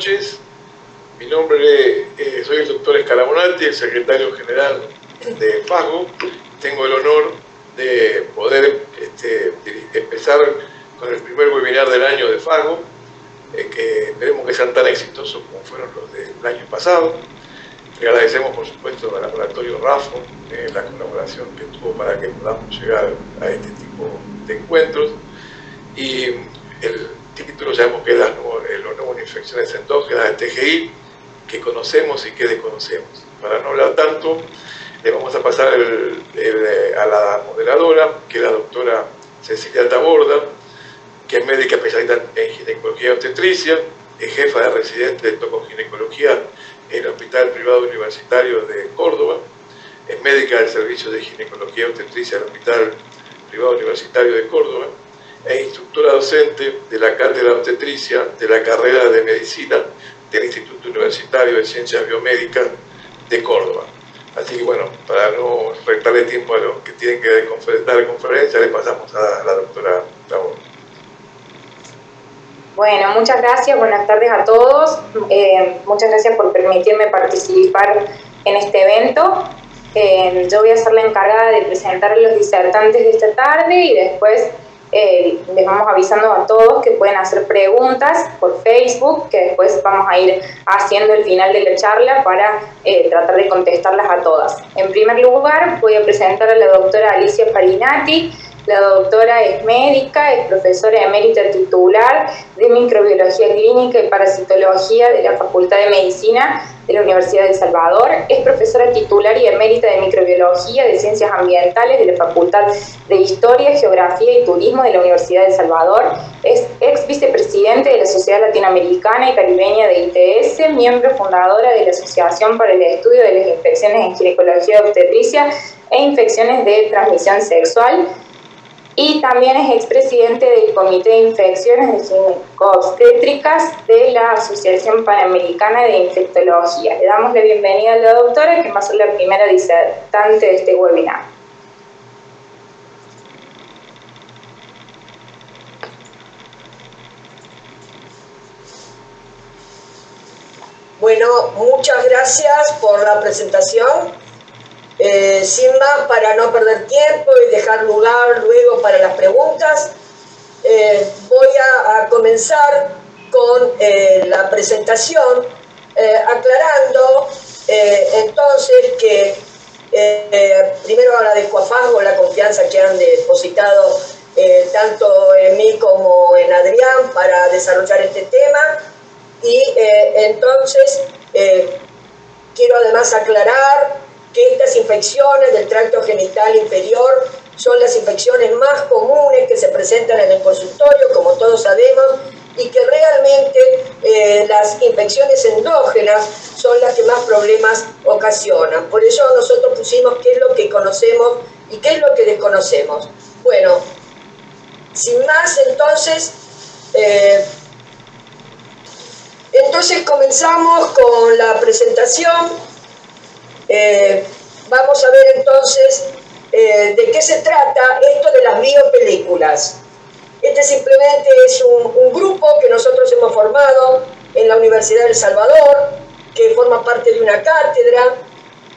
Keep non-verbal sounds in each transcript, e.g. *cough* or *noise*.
noches. Mi nombre, eh, soy el doctor Escalabonati, el secretario general de FAGO. Tengo el honor de poder este, empezar con el primer webinar del año de FAGO, eh, que esperemos que sean tan exitosos como fueron los del año pasado. Le agradecemos, por supuesto, al laboratorio RAFO eh, la colaboración que tuvo para que podamos llegar a este tipo de encuentros. Y el título sabemos que es las, los nuevos infecciones endógenas de TGI, que conocemos y que desconocemos. Para no hablar tanto, le vamos a pasar a la moderadora, que es la doctora Cecilia Taborda, que es médica especialista en ginecología y obstetricia, es jefa de residente de tocoginecología en el Hospital Privado Universitario de Córdoba, es médica del Servicio de Ginecología y Obstetricia del Hospital Privado Universitario de Córdoba, es instructora docente de la Cátedra Obstetricia de la carrera de Medicina del Instituto Universitario de Ciencias Biomédicas de Córdoba. Así que bueno, para no restarle tiempo a los que tienen que dar conferencia, le pasamos a la doctora Tabor. Bueno, muchas gracias, buenas tardes a todos. Eh, muchas gracias por permitirme participar en este evento. Eh, yo voy a ser la encargada de presentar a los disertantes de esta tarde y después eh, les vamos avisando a todos que pueden hacer preguntas por Facebook, que después vamos a ir haciendo el final de la charla para eh, tratar de contestarlas a todas. En primer lugar, voy a presentar a la doctora Alicia Farinati. La doctora es médica, es profesora emérita titular de microbiología clínica y parasitología de la Facultad de Medicina de la Universidad de El Salvador. Es profesora titular y emérita de microbiología de ciencias ambientales de la Facultad de Historia, Geografía y Turismo de la Universidad de El Salvador. Es ex vicepresidente de la Sociedad Latinoamericana y Caribeña de ITS, miembro fundadora de la Asociación para el Estudio de las Infecciones en Ginecología Obstetricia e Infecciones de Transmisión Sexual y también es expresidente del Comité de Infecciones Obstétricas de la Asociación Panamericana de Infectología. Le damos la bienvenida a la doctora, que va a ser la primera disertante de este webinar. Bueno, muchas gracias por la presentación. Eh, sin más, para no perder tiempo y dejar lugar luego para las preguntas, eh, voy a, comenzar con eh, la presentación aclarando entonces que primero agradezco a Fasgo la confianza que han depositado tanto en mí como en Adrián para desarrollar este tema. Y entonces quiero además aclarar que estas infecciones del tracto genital inferior son las infecciones más comunes que se presentan en el consultorio, como todos sabemos, y que realmente eh, las infecciones endógenas son las que más problemas ocasionan. Por eso nosotros pusimos qué es lo que conocemos y qué es lo que desconocemos. Bueno, sin más, entonces, eh, entonces comenzamos con la presentación. Eh, vamos a ver entonces eh, de qué se trata esto de las biopelículas. Este simplemente es un, grupo que nosotros hemos formado en la Universidad del Salvador, que forma parte de una cátedra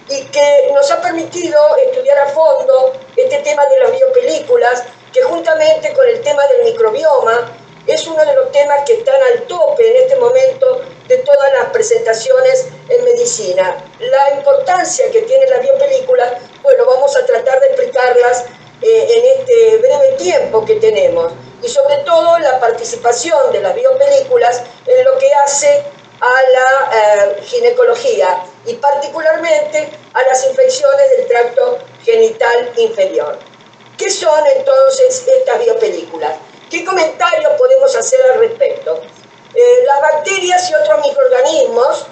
y que nos ha permitido estudiar a fondo este tema de las biopelículas, que juntamente con el tema del microbioma es uno de los temas que están al tope en este momento de todas las presentaciones en medicina. La importancia que tienen las biopelículas, bueno, vamos a tratar de explicarlas eh, en este breve tiempo que tenemos. Y sobre todo la participación de las biopelículas en lo que hace a la eh, ginecología y particularmente a las infecciones del tracto genital inferior. ¿Qué son entonces estas biopelículas? ¿Qué comentarios podemos hacer al respecto? Eh, las bacterias y otros microorganismos,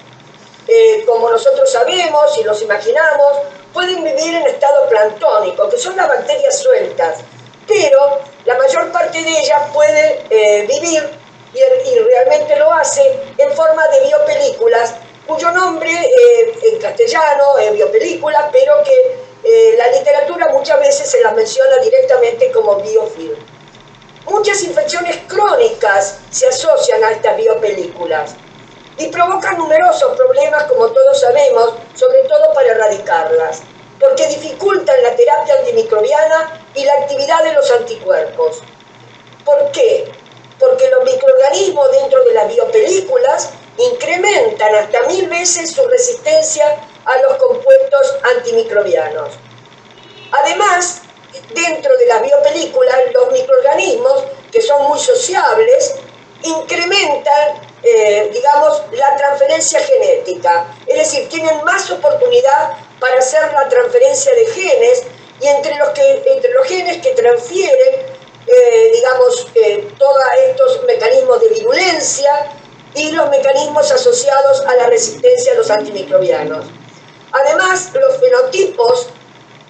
eh, como nosotros sabemos y los imaginamos, pueden vivir en estado planctónico, que son las bacterias sueltas, pero la mayor parte de ellas puede eh, vivir, y, realmente lo hace, en forma de biopelículas, cuyo nombre en castellano es biopelícula, pero que la literatura muchas veces se las menciona directamente como biofilm. Muchas infecciones crónicas se asocian a estas biopelículas. y provocan numerosos problemas, como todos sabemos, sobre todo para erradicarlas, porque dificultan la terapia antimicrobiana y la actividad de los anticuerpos. ¿Por qué? Porque los microorganismos dentro de las biopelículas incrementan hasta mil veces su resistencia a los compuestos antimicrobianos. Además, dentro de las biopelículas, los microorganismos, que son muy sociables, incrementan, eh, digamos, la transferencia genética. Es decir, tienen más oportunidad para hacer la transferencia de genes y entre los, que, entre los genes que transfieren, eh, digamos, eh, todos estos mecanismos de virulencia y los mecanismos asociados a la resistencia a los antimicrobianos. Además, los fenotipos,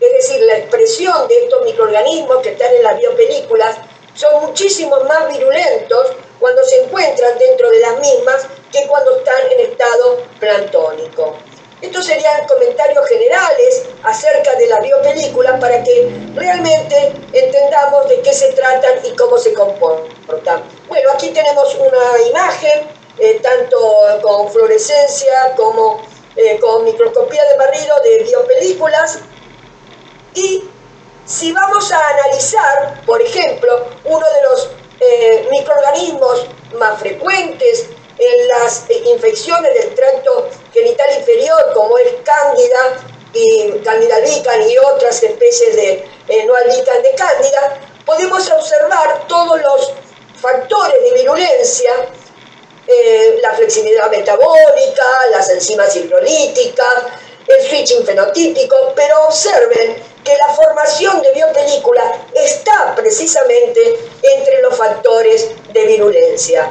es decir, la expresión de estos microorganismos que están en las biopelículas, son muchísimo más virulentos cuando se encuentran dentro de las mismas que cuando están en estado plantónico. Estos serían comentarios generales acerca de la biopelícula para que realmente entendamos de qué se tratan y cómo se comportan. Bueno, aquí tenemos una imagen, eh, tanto con fluorescencia como eh, con microscopía de barrido de biopelículas. Y si vamos a analizar, por ejemplo, uno de los eh, microorganismos más frecuentes en las infecciones del tracto genital inferior, como es cándida y cándida albicans y otras especies de eh, no albicans de cándida, podemos observar todos los factores de virulencia, eh, la flexibilidad metabólica, las enzimas hidrolíticas, el switching fenotípico, pero observen que la formación de biopelícula está precisamente entre los factores de virulencia.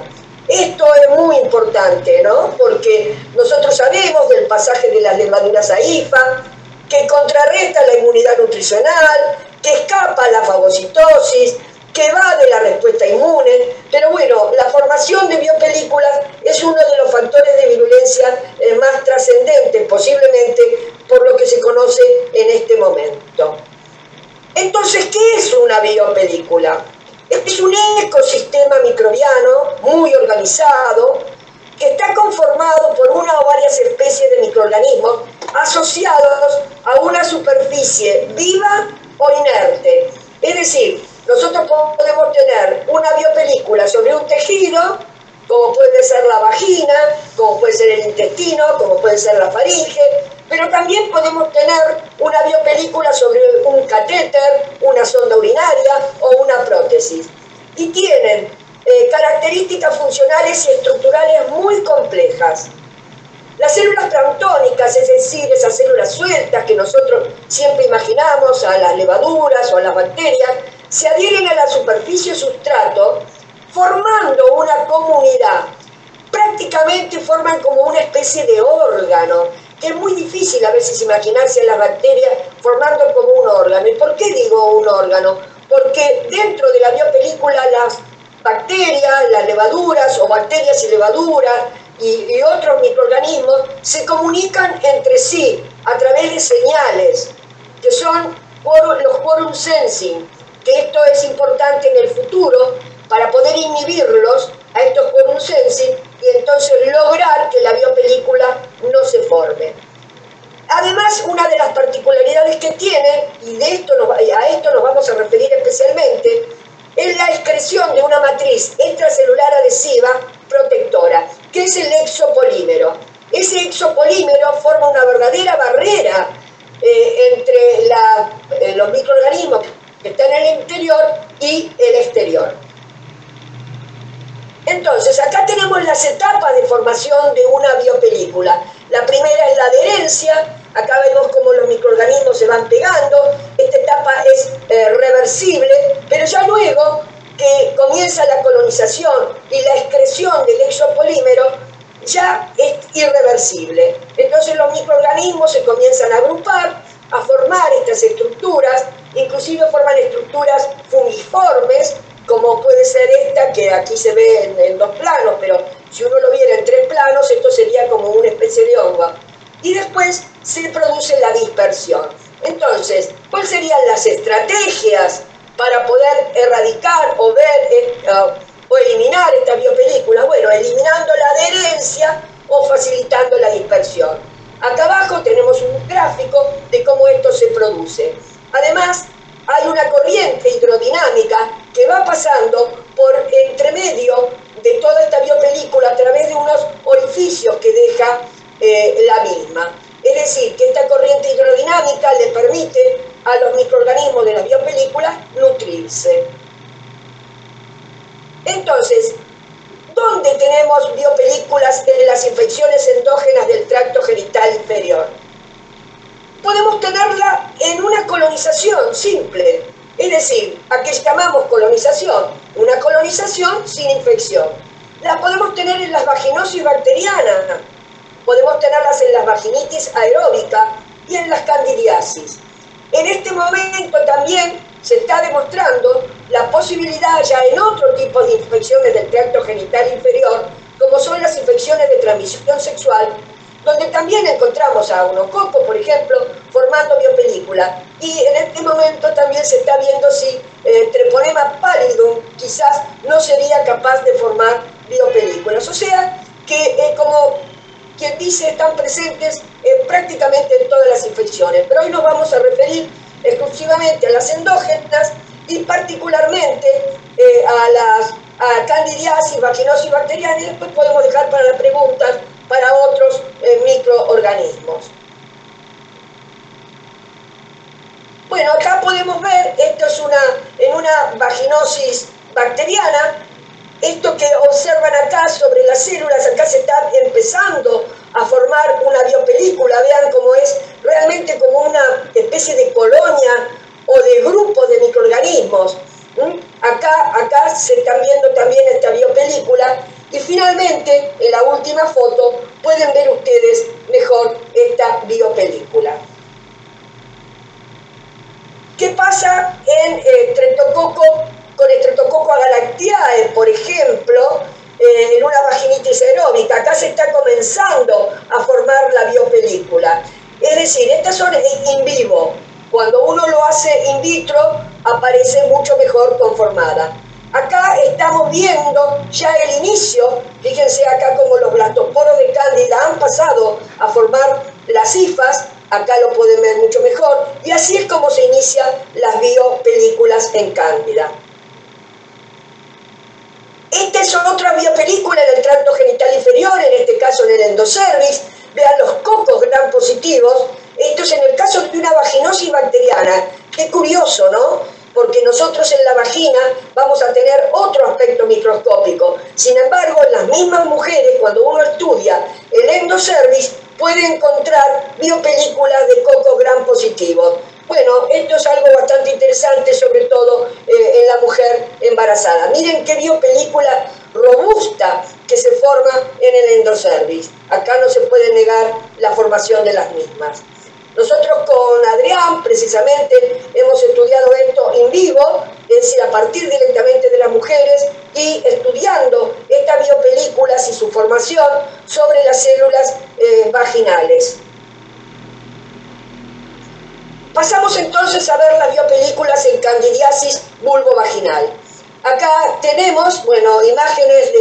Esto es muy importante, ¿no? Porque nosotros sabemos del pasaje de las levaduras a IFA, que contrarresta la inmunidad nutricional, que escapa la fagocitosis, que va de la respuesta inmune, pero bueno, la formación de biopelículas es uno de los factores de virulencia eh, más trascendentes, posiblemente por lo que se conoce en este momento. Entonces, ¿qué es una biopelícula? Es un ecosistema microbiano muy organizado que está conformado por una o varias especies de microorganismos asociados a una superficie viva o inerte. Es decir, nosotros podemos tener una biopelícula sobre un tejido, como puede ser la vagina, como puede ser el intestino, como puede ser la faringe, pero también podemos tener una biopelícula sobre un catéter, una sonda urinaria o una prótesis. Y tienen eh, características funcionales y estructurales muy complejas. Las células planctónicas, es decir, esas células sueltas que nosotros siempre imaginamos, a las levaduras o a las bacterias, se adhieren a la superficie sustrato formando una comunidad. Prácticamente forman como una especie de órgano, que es muy difícil a veces imaginarse las bacterias formando como un órgano. ¿Y por qué digo un órgano? Porque dentro de la biopelícula las bacterias, las levaduras o bacterias y levaduras y, otros microorganismos se comunican entre sí a través de señales que son los quorum sensing, que esto es importante en el futuro para poder inhibirlos a estos quorum sensing y entonces lograr que la biopelícula no se forme. Además, una de las particularidades que tiene, y a esto nos vamos a referir especialmente, es la excreción de una matriz extracelular adhesiva protectora, que es el exopolímero. Ese exopolímero forma una verdadera barrera eh, entre eh, los microorganismos que están en el interior y el exterior. Entonces, acá tenemos las etapas de formación de una biopelícula. La primera es la adherencia, acá vemos cómo los microorganismos se van pegando, esta etapa es eh, reversible, pero ya luego que comienza la colonización y la excreción del exopolímero, ya es irreversible. Entonces los microorganismos se comienzan a agrupar, a formar estas estructuras, inclusive forman estructuras fungiformes, como puede ser esta que aquí se ve en, dos planos, pero si uno lo viera en tres planos, esto sería como una especie de hongo. Y después se produce la dispersión. Entonces, ¿cuáles serían las estrategias para poder erradicar o ver eh, o eliminar esta biopelícula? Bueno, eliminando la adherencia, o facilitando la dispersión. Acá abajo tenemos un gráfico de cómo esto se produce. Además, hay una corriente hidrodinámica que va pasando por entre medio de toda esta biopelícula a través de unos orificios que deja eh, la misma. Es decir, que esta corriente hidrodinámica le permite a los microorganismos de la biopelícula nutrirse. Entonces, ¿dónde tenemos biopelículas en las infecciones endógenas del tracto genital inferior? Podemos tenerla en una colonización simple, es decir, a qué llamamos colonización, una colonización sin infección. La podemos tener en las vaginosis bacterianas, podemos tenerlas en la vaginitis aeróbica y en las candidiasis. En este momento también se está demostrando la posibilidad ya en otro tipo de infecciones del tracto genital inferior, como son las infecciones de transmisión sexual, donde también encontramos a coco, por ejemplo, formando biopelícula. Y en este momento también se está viendo si eh, Treponema pallidum quizás no sería capaz de formar biopelículas. O sea que, eh, como quien dice, están presentes eh, prácticamente en todas las infecciones. Pero hoy nos vamos a referir exclusivamente a las endógenas y particularmente eh, a las a candidiasis, vaginosis bacteriana y después podemos dejar para las preguntas para otros eh, microorganismos. Bueno, acá podemos ver, esto es una, en una vaginosis bacteriana, esto que observan acá sobre las células, acá se está empezando a formar una biopelícula, vean cómo es realmente como una especie de colonia o de grupo de microorganismos. Acá, acá se están viendo también esta biopelícula y finalmente en la última foto pueden ver ustedes mejor esta biopelícula. ¿Qué pasa en eh, con Streptococcus agalactiae, por ejemplo, eh, en una vaginitis aeróbica? Acá se está comenzando a formar la biopelícula. Es decir, estas son in vivo. Cuando uno lo hace in vitro, aparece mucho mejor conformada. Acá estamos viendo ya el inicio, fíjense acá como los blastoporos de cándida han pasado a formar las cifas, acá lo pueden ver mucho mejor, y así es como se inician las biopelículas en cándida. Esta es otra biopelícula en el tracto genital inferior, en este caso en el endocervix, Vean los cocos gran positivos. Esto es en el caso de una vaginosis bacteriana. Qué curioso, ¿no? Porque nosotros en la vagina vamos a tener otro aspecto microscópico. Sin embargo, en las mismas mujeres, cuando uno estudia el endocervix, puede encontrar biopelículas de cocos gran positivos. Bueno, esto es algo bastante interesante, sobre todo eh, en la mujer embarazada. Miren qué biopelícula robusta que se forma en el endocervix. Acá no se puede negar la formación de las mismas. Nosotros con Adrián, precisamente, hemos estudiado esto en vivo, es decir, a partir directamente de las mujeres y estudiando estas biopelículas y su formación sobre las células eh, vaginales. Pasamos entonces a ver las biopelículas en candidiasis vulvovaginal. Acá tenemos, bueno, imágenes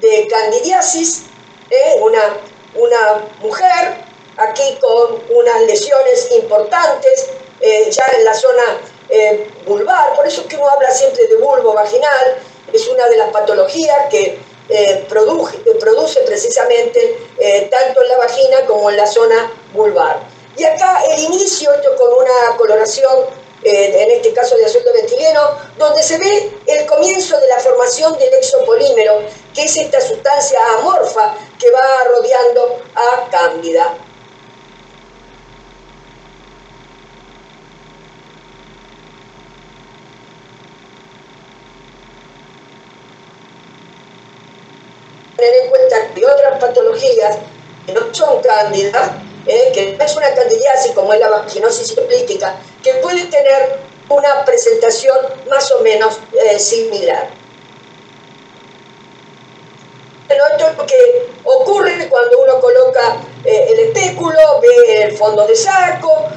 de, candidiasis, ¿eh? una, una mujer aquí con unas lesiones importantes eh, ya en la zona eh, vulvar, por eso es que uno habla siempre de vulvo vaginal, es una de las patologías que produce, produce, precisamente tanto en la vagina como en la zona vulvar. Y acá el inicio, esto con una coloración, eh, en este caso de azul metileno, donde se ve el comienzo de la formación del exopolímero, que es esta sustancia amorfa que va rodeando a Cándida. Tener en cuenta que otras patologías que no son cándidas ¿eh? que es una candidiasis como es la vaginosis simplística, que puede tener una presentación más o menos eh, similar. Es lo que ocurre cuando uno coloca eh, el espéculo, ve el fondo de saco,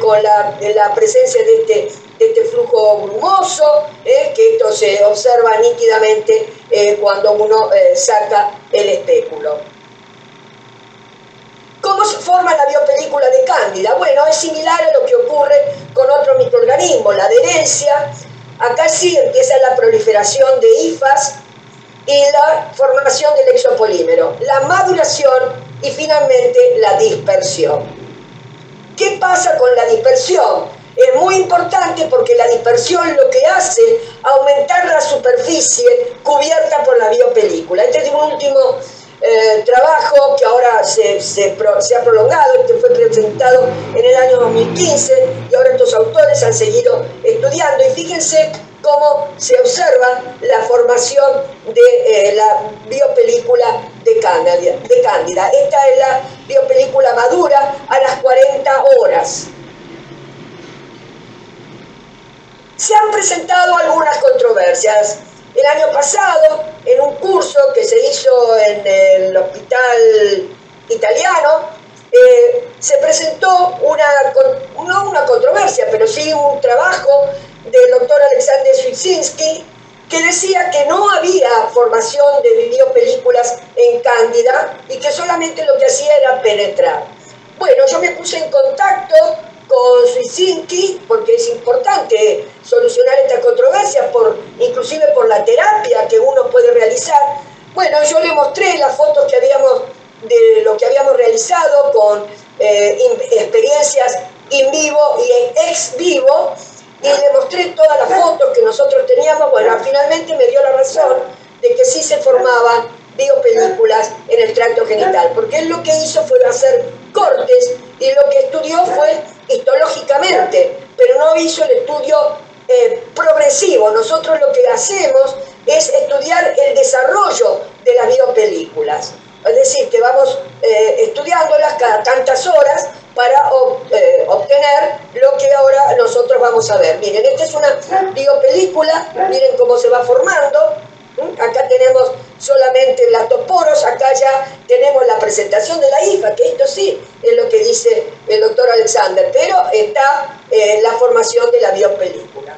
con la, la, presencia de este, de este flujo brumoso, que esto se observa nítidamente cuando uno saca el espéculo. forma la biopelícula de Cándida? Bueno, es similar a lo que ocurre con otro microorganismo, la adherencia. Acá sí empieza la proliferación de hifas y la formación del exopolímero, la maduración y finalmente la dispersión. ¿Qué pasa con la dispersión? Es muy importante porque la dispersión lo que hace aumentar la superficie cubierta por la biopelícula. Este es un último eh, trabajo que ahora se, se, ha prolongado, este fue presentado en el año 2015 y ahora estos autores han seguido estudiando y fíjense cómo se observa la formación de eh, la biopelícula de Cándida. Esta es la biopelícula madura a las 40 horas. Se han presentado algunas controversias. El año pasado, en un curso que se hizo en el hospital italiano, eh, se presentó una, no una controversia, pero sí un trabajo del doctor Alexander Switzinski que decía que no había formación de videopelículas en Cándida y que solamente lo que hacía era penetrar. Bueno, yo me puse en contacto con Switzinski porque es importante solucionar esta controversia, por, inclusive por la terapia que uno puede realizar. Bueno, yo le mostré las fotos que habíamos de lo que habíamos realizado con eh, experiencias in vivo y ex vivo y le mostré todas las fotos que nosotros teníamos. Bueno, finalmente me dio la razón de que sí se formaban biopelículas en el tracto genital, porque él lo que hizo fue hacer cortes y lo que estudió fue histológicamente, pero no hizo el estudio eh, progresivo. Nosotros lo que hacemos es estudiar el desarrollo de las biopelículas. Es decir, que vamos eh, estudiándolas cada tantas horas para eh, obtener lo que ahora nosotros vamos a ver. Miren, esta es una biopelícula, miren cómo se va formando. Acá tenemos solamente lactoporos, acá ya tenemos la presentación de la IFA, que esto sí es lo que dice el doctor Alexander, pero está eh, la formación de la biopelícula.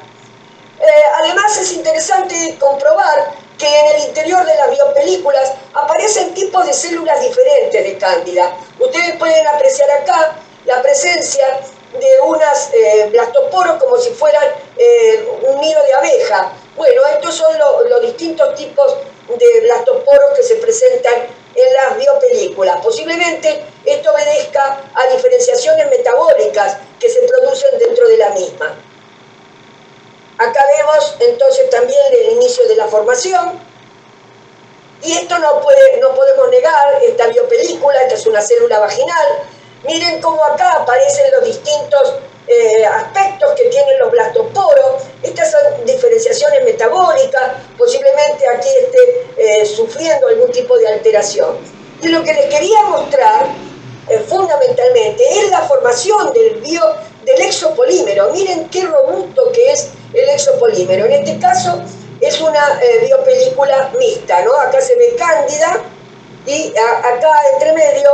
Eh, además es interesante comprobar que en el interior de las biopelículas aparecen tipos de células diferentes de cándida. Ustedes pueden apreciar acá la presencia de unas eh, blastoporos como si fueran eh, un nido de abeja. Bueno, estos son los distintos tipos de blastoporos que se presentan en las biopelículas. Posiblemente esto obedezca a diferenciaciones metabólicas que se producen dentro de la misma. Acá vemos entonces también el inicio de la formación. Y esto no, puede, no podemos negar, esta biopelícula, esta es una célula vaginal, Miren cómo acá aparecen los distintos eh, aspectos que tienen los blastoporos. Estas son diferenciaciones metabólicas, posiblemente aquí esté eh, sufriendo algún tipo de alteración. Y lo que les quería mostrar eh, fundamentalmente es la formación del, bio, del exopolímero. Miren qué robusto que es el exopolímero. En este caso es una biopelícula mixta, ¿no? Acá se ve cándida y acá entre medio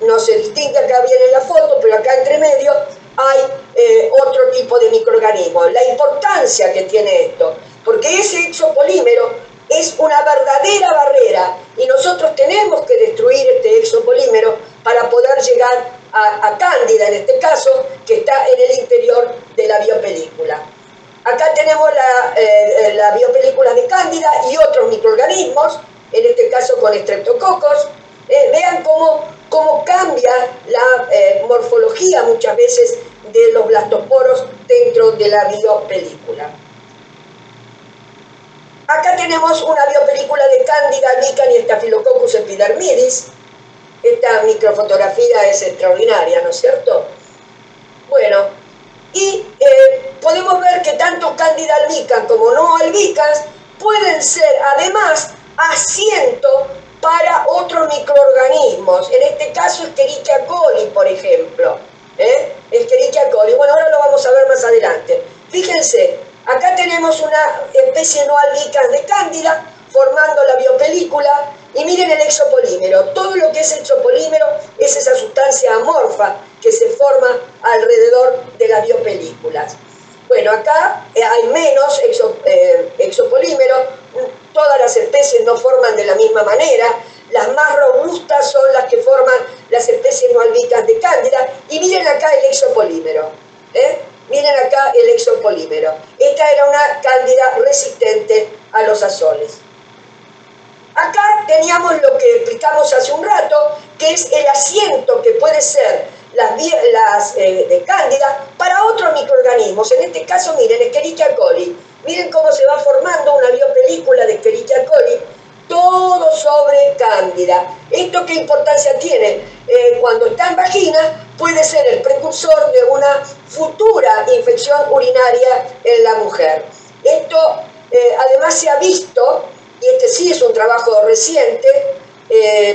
no se distingue acá bien en la foto, pero acá entre medio hay eh, otro tipo de microorganismo. La importancia que tiene esto, porque ese exopolímero es una verdadera barrera y nosotros tenemos que destruir este exopolímero para poder llegar a, cándida, en este caso, que está en el interior de la biopelícula. Acá tenemos la, eh, la biopelícula de cándida y otros microorganismos, en este caso con estreptococos. Eh, vean cómo cómo cambia la eh, morfología muchas veces de los blastoporos dentro de la biopelícula. Acá tenemos una biopelícula de Candida albicans y Staphylococcus epidermidis. Esta microfotografía es extraordinaria, ¿no es cierto? Bueno, y eh, podemos ver que tanto Candida albicans como no albicans pueden ser además asiento para otros microorganismos, en este caso Escherichia coli, por ejemplo. ¿Eh? Escherichia coli. Bueno, ahora lo vamos a ver más adelante. Fíjense, acá tenemos una especie no albicans de cándida formando la biopelícula y miren el exopolímero. Todo lo que es exopolímero es esa sustancia amorfa que se forma alrededor de las biopelículas. Bueno, acá eh, hay menos eh, exopolímero, todas las especies no forman de la misma manera. Las más robustas son las que forman las especies no albicas de cándida. Y miren acá el exopolímero. ¿eh? Miren acá el exopolímero. Esta era una cándida resistente a los azoles. Acá teníamos lo que explicamos hace un rato, que es el asiento que puede ser las, las eh, de cándida para otros microorganismos. En este caso, miren, Escherichia coli. Miren cómo se va formando una biopelícula de Escherichia coli, todo sobre cándida. ¿Esto qué importancia tiene? Eh, cuando está en vagina, puede ser el precursor de una futura infección urinaria en la mujer. Esto eh, además se ha visto, y este sí es un trabajo reciente,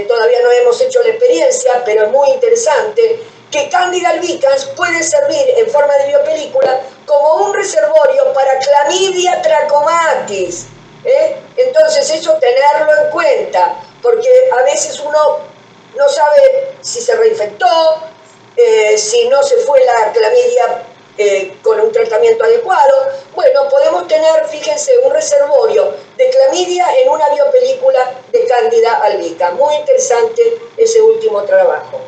todavía no hemos hecho la experiencia, pero es muy interesante, que Candida albicans puede servir en forma de biopelícula como un reservorio para clamidia trachomatis. ¿Eh? Entonces eso tenerlo en cuenta, porque a veces uno no sabe si se reinfectó, eh, si no se fue la clamidia eh, con un tratamiento adecuado. Bueno, podemos tener, fíjense, un reservorio de clamidia en una biopelícula de Candida albicans. Muy interesante ese último trabajo.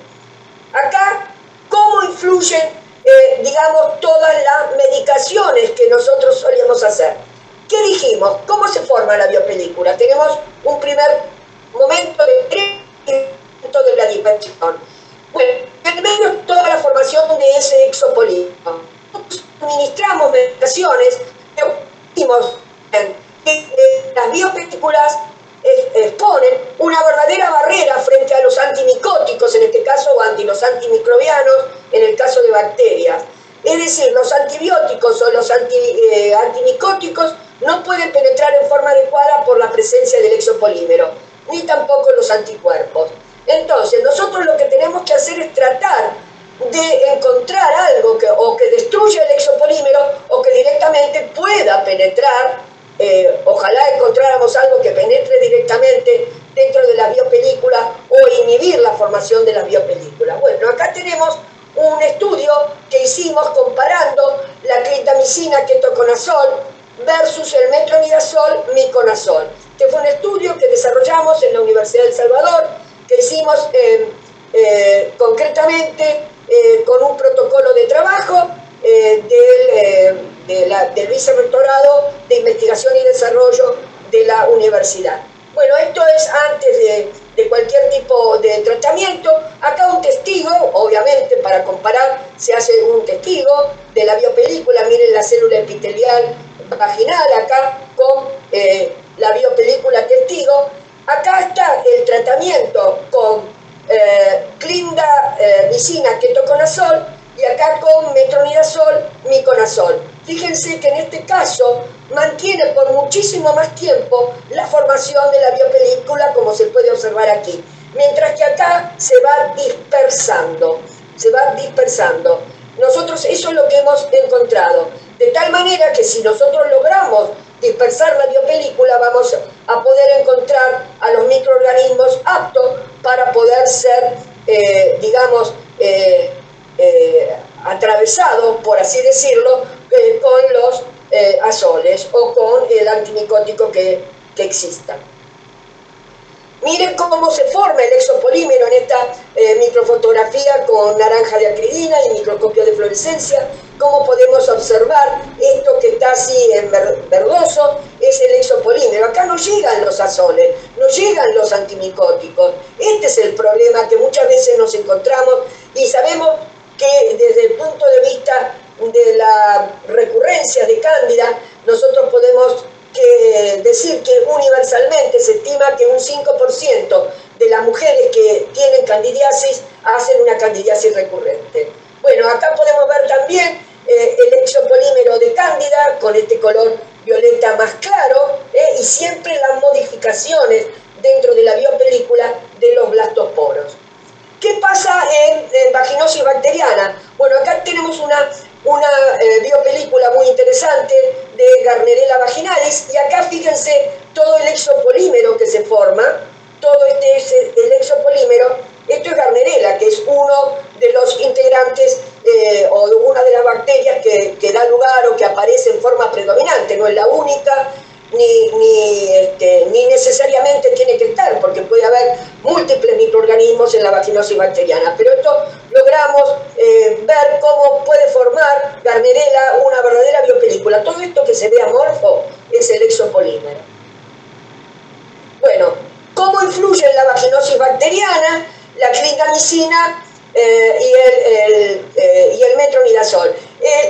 Acá cómo influyen, digamos, todas las medicaciones que nosotros solíamos hacer. ¿Qué dijimos? ¿Cómo se forma la biopelícula? Tenemos un primer momento de de la dispersión. Bueno, en medio toda la formación de ese exopolímero. Administramos medicaciones, vimos que las biopelículas exponen una verdadera barrera frente a los antimicóticos, en este caso, o los antimicrobianos, en el caso de bacterias. Es decir, los antibióticos o los anti, eh, antimicóticos no pueden penetrar en forma adecuada por la presencia del exopolímero, ni tampoco los anticuerpos. Entonces, nosotros lo que tenemos que hacer es tratar de encontrar algo que o que destruya el exopolímero o que directamente pueda penetrar eh, ojalá encontráramos algo que penetre directamente dentro de la biopelícula o inhibir la formación de las biopelículas. Bueno, acá tenemos un estudio que hicimos comparando la clindamicina ketoconazol versus el metronidazol miconazol. Este fue un estudio que desarrollamos en la Universidad de Salvador, que hicimos eh, eh, concretamente con un protocolo de trabajo del de del vicerrectorado de investigación y desarrollo de la universidad. Bueno, esto es antes de, de, cualquier tipo de tratamiento. Acá un testigo, obviamente para comparar, se hace un testigo de la biopelícula. Miren la célula epitelial vaginal acá con eh, la biopelícula testigo. Acá está el tratamiento con eh, clinda, eh, vicina, ketoconazol y acá con metronidazol, miconazol. Fíjense que en este caso mantiene por muchísimo más tiempo la formación de la biopelícula como se puede observar aquí, mientras que acá se va dispersando, se va dispersando. Nosotros eso es lo que hemos encontrado, de tal manera que si nosotros logramos dispersar la biopelícula vamos a poder encontrar a los microorganismos aptos para poder ser, eh, digamos, eh, eh, atravesado, por así decirlo, eh, con los eh, azoles o con el antimicótico que, que exista. Miren cómo se forma el exopolímero en esta microfotografía con naranja de acridina y microscopio de fluorescencia. Cómo podemos observar esto que está así en verdoso, es el exopolímero. Acá no llegan los azoles, no llegan los antimicóticos. Este es el problema que muchas veces nos encontramos y sabemos que desde el punto de vista de la recurrencia de cándida, nosotros podemos decir que universalmente se estima que un 5% de las mujeres que tienen candidiasis hacen una candidiasis recurrente. Bueno, acá podemos ver también eh, el exopolímero de cándida con este color violeta más claro eh, y siempre las modificaciones dentro de la biopelícula de los blastoporos. ¿Qué pasa en, vaginosis bacteriana? Bueno, acá tenemos una, una eh, biopelícula muy interesante de Garnerella vaginalis y acá fíjense todo el exopolímero que se forma, todo este es el exopolímero. Esto es Garnerella, que es uno de los integrantes eh, o una de las bacterias que, que, da lugar o que aparece en forma predominante, no es la única, ni, ni, este, ni necesariamente tiene que estar, porque puede haber múltiples microorganismos en la vaginosis bacteriana, pero esto logramos eh, ver cómo puede formar Garnerella una verdadera biopelícula. Todo esto que se ve amorfo es el exopolímero. Bueno, ¿cómo influye en la vaginosis bacteriana la clindamicina eh, y, el, eh, y el metronidazol?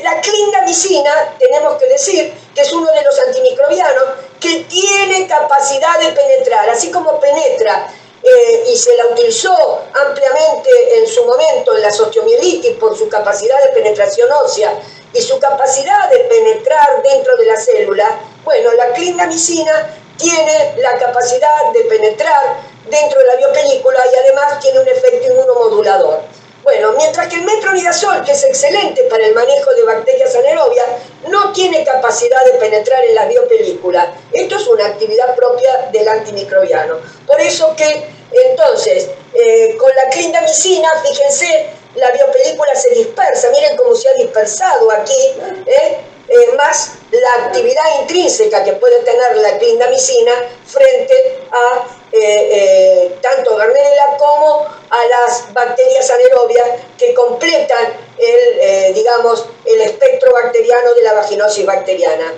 La clindamicina, tenemos que decir, que es uno de los antimicrobianos que tiene capacidad de penetrar, así como penetra eh, y se la utilizó ampliamente en su momento en la osteomielitis por su capacidad de penetración ósea y su capacidad de penetrar dentro de la célula, bueno, la clindamicina tiene la capacidad de penetrar dentro de la biopelícula y además tiene un efecto inmunomodulador. Bueno, mientras que el metronidazol, que es excelente para el manejo de bacterias anaerobias, no tiene capacidad de penetrar en la biopelícula. Esto es una actividad propia del antimicrobiano. Por eso que, entonces, eh, con la clindamicina, fíjense, la biopelícula se dispersa. Miren cómo se ha dispersado aquí. ¿eh? Eh, más la actividad intrínseca que puede tener la clindamicina frente a eh, eh, tanto Gardnerella como a las bacterias anaerobias que completan el, digamos, el espectro bacteriano de la vaginosis bacteriana.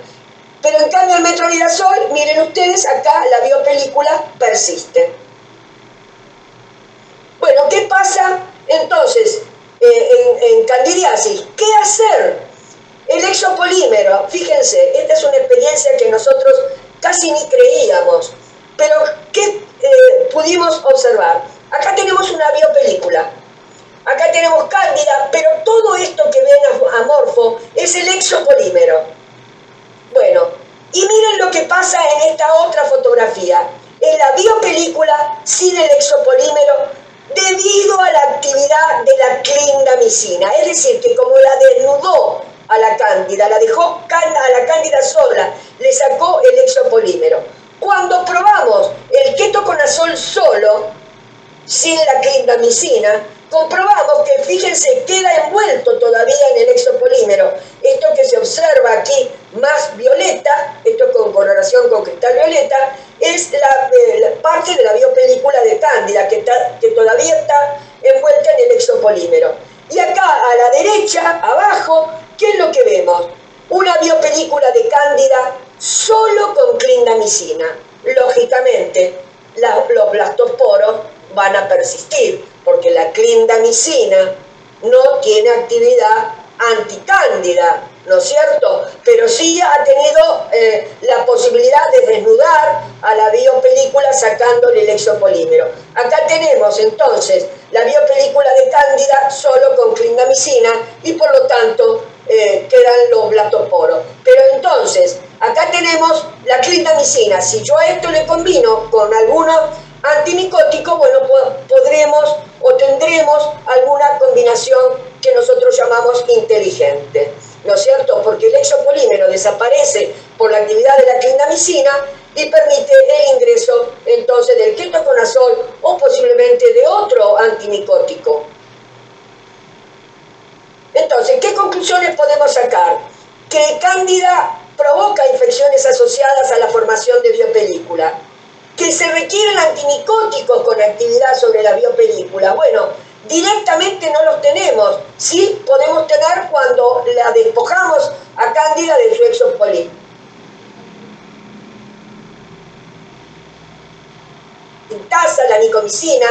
Pero en cambio el metronidazol, miren ustedes, acá la biopelícula persiste. Bueno, ¿qué pasa entonces en, en candidiasis? ¿Qué hacer el exopolímero, fíjense, esta es una experiencia que nosotros casi ni creíamos, pero ¿qué eh, pudimos observar? Acá tenemos una biopelícula, acá tenemos cándida, pero todo esto que ven amorfo es el exopolímero. Bueno, y miren lo que pasa en esta otra fotografía. En la biopelícula sin el exopolímero debido a la actividad de la clindamicina, es decir, que como la desnudó a la cándida, la dejó a la cándida sola, le sacó el exopolímero. Cuando probamos el ketoconazol solo, sin la clindamicina, comprobamos que, fíjense, queda envuelto todavía en el exopolímero. Esto que se observa aquí más violeta, esto con coloración con cristal violeta, es la, parte de la biopelícula de cándida que, que todavía está envuelta en el exopolímero. Y acá a la derecha, abajo, ¿Qué es lo que vemos? Una biopelícula de cándida solo con clindamicina. Lógicamente, los blastosporos van a persistir, porque la clindamicina no tiene actividad anticándida, ¿no es cierto? Pero sí ha tenido eh, la posibilidad de desnudar a la biopelícula sacándole el exopolímero. Acá tenemos entonces la biopelícula de cándida solo con clindamicina y por lo tanto eh, quedan los blatoporos. Pero entonces, acá tenemos la clindamicina. Si yo a esto le combino con algunos antimicóticos, bueno, podremos o tendremos alguna combinación que nosotros llamamos inteligente. ¿No es cierto? Porque el exopolímero desaparece por la actividad de la clindamicina y permite el ingreso entonces del ketoconazol o posiblemente de otro antimicótico. Entonces, ¿qué conclusiones podemos sacar? Que Cándida provoca infecciones asociadas a la formación de biopelícula, que se requieren antimicóticos con actividad sobre la biopelícula. Bueno, directamente no los tenemos, sí podemos tener cuando la despojamos a Cándida de su exopolí. Sintasa, la nicomicina,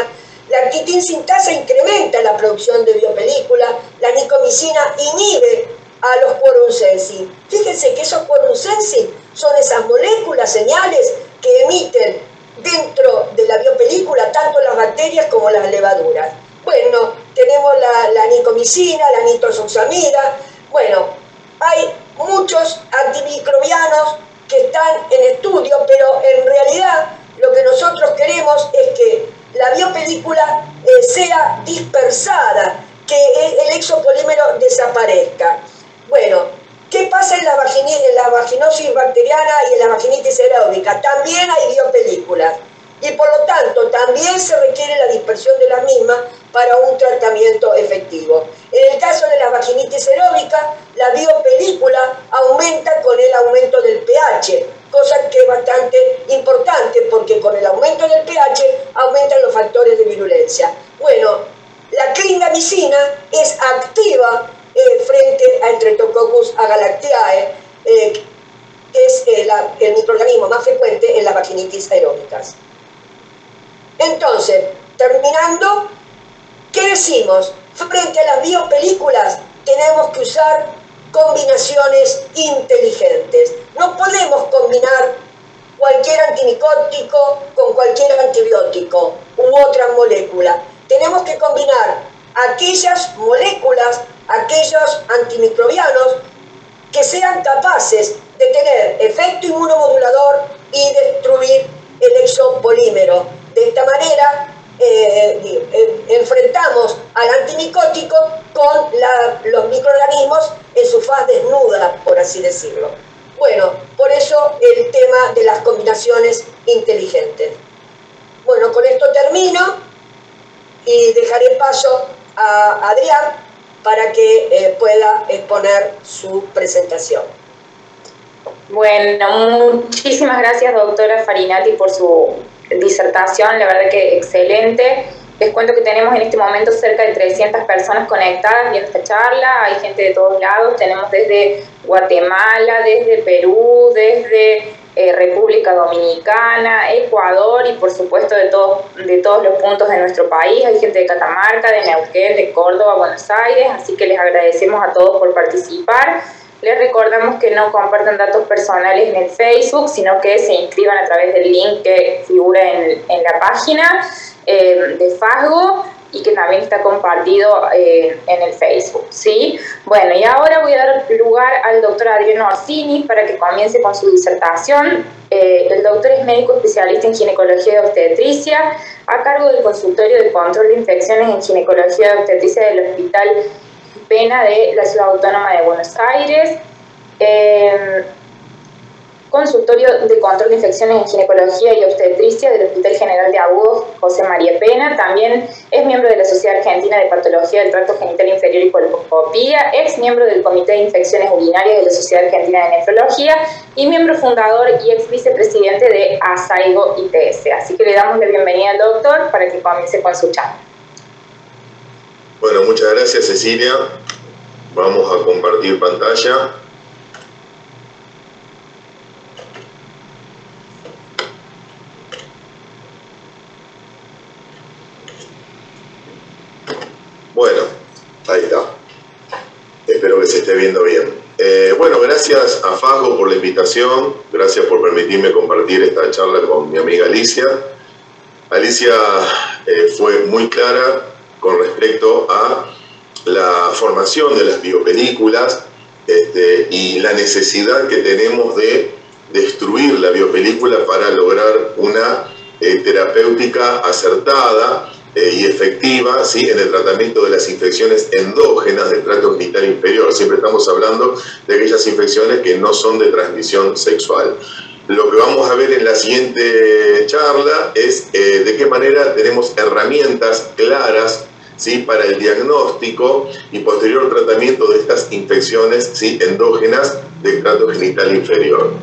la actitin sintasa incrementa la producción de biopelícula, la nicomicina inhibe a los quorum sensing. Fíjense que esos quorum sensing son esas moléculas, señales que emiten dentro de la biopelícula tanto las bacterias como las levaduras. Bueno, tenemos la, la nicomicina, la nitrosoxamida. Bueno, hay muchos antimicrobianos que están en estudio, pero en realidad lo que nosotros queremos es que la biopelícula eh, sea dispersada, que el exopolímero desaparezca. Bueno, ¿qué pasa en la, vaginosis bacteriana y en la vaginitis aeróbica? También hay biopelículas y por lo tanto también se requiere la dispersión de las mismas para un tratamiento efectivo. En el caso de la vaginitis aeróbica, la biopelícula aumenta con el aumento del pH, cosa que es bastante importante porque con el aumento del pH aumentan los factores de virulencia. Bueno, la clindamicina es activa eh, frente al Streptococcus agalactiae, eh, que es eh, el microorganismo más frecuente en las vaginitis aeróbicas. Entonces, terminando, ¿qué decimos? Frente a las biopelículas tenemos que usar combinaciones inteligentes. No podemos combinar cualquier antimicótico con cualquier antibiótico u otra molécula. Tenemos que combinar aquellas moléculas, aquellos antimicrobianos que sean capaces de tener efecto inmunomodulador y destruir el exopolímero. De esta manera eh, eh, enfrentamos al antimicótico con los microorganismos en su faz desnuda, por así decirlo. Bueno, por eso el tema de las combinaciones inteligentes. Bueno, con esto termino y dejaré paso a Adrián para que eh, pueda exponer su presentación. Bueno, muchísimas gracias doctora Farinati por su disertación, la verdad que excelente. Les cuento que tenemos en este momento cerca de 300 personas conectadas viendo esta charla, hay gente de todos lados, tenemos desde Guatemala, desde Perú, desde eh, República Dominicana, Ecuador y por supuesto de, todos de todos los puntos de nuestro país, hay gente de Catamarca, de Neuquén, de Córdoba, Buenos Aires, así que les agradecemos a todos por participar. Les recordamos que no compartan datos personales en el Facebook, sino que se inscriban a través del link que figura en, en la página eh, de FASGO y que también está compartido eh, en el Facebook, ¿sí? Bueno, y ahora voy a dar lugar al doctor Adriano Orsini para que comience con su disertación. Eh, el doctor es médico especialista en ginecología y obstetricia, a cargo del consultorio de control de infecciones en ginecología y obstetricia del Hospital Pena de la Ciudad Autónoma de Buenos Aires. Eh, consultorio de control de infecciones en ginecología y obstetricia del Hospital General de Agudos José María Pena. También es miembro de la Sociedad Argentina de Patología del Tracto Genital Inferior y Colposcopía, ex miembro del Comité de Infecciones Urinarias de la Sociedad Argentina de Nefrología y miembro fundador y ex vicepresidente de ASAIGO ITS. Así que le damos la bienvenida al doctor para que comience con su charla. Bueno, muchas gracias Cecilia. Vamos a compartir pantalla. Bueno, ahí está. Espero que se esté viendo bien. Eh, bueno, gracias a Fago por la invitación, gracias por permitirme compartir esta charla con mi amiga Alicia. Alicia eh, fue muy clara con respecto a la formación de las biopelículas este, y la necesidad que tenemos de destruir la biopelícula para lograr una eh, terapéutica acertada eh, y efectiva ¿sí? en el tratamiento de las infecciones endógenas del tracto genital inferior. Siempre estamos hablando de aquellas infecciones que no son de transmisión sexual. Lo que vamos a ver en la siguiente charla es eh, de qué manera tenemos herramientas claras ¿sí? para el diagnóstico y posterior tratamiento de estas infecciones ¿sí? endógenas del trato genital inferior.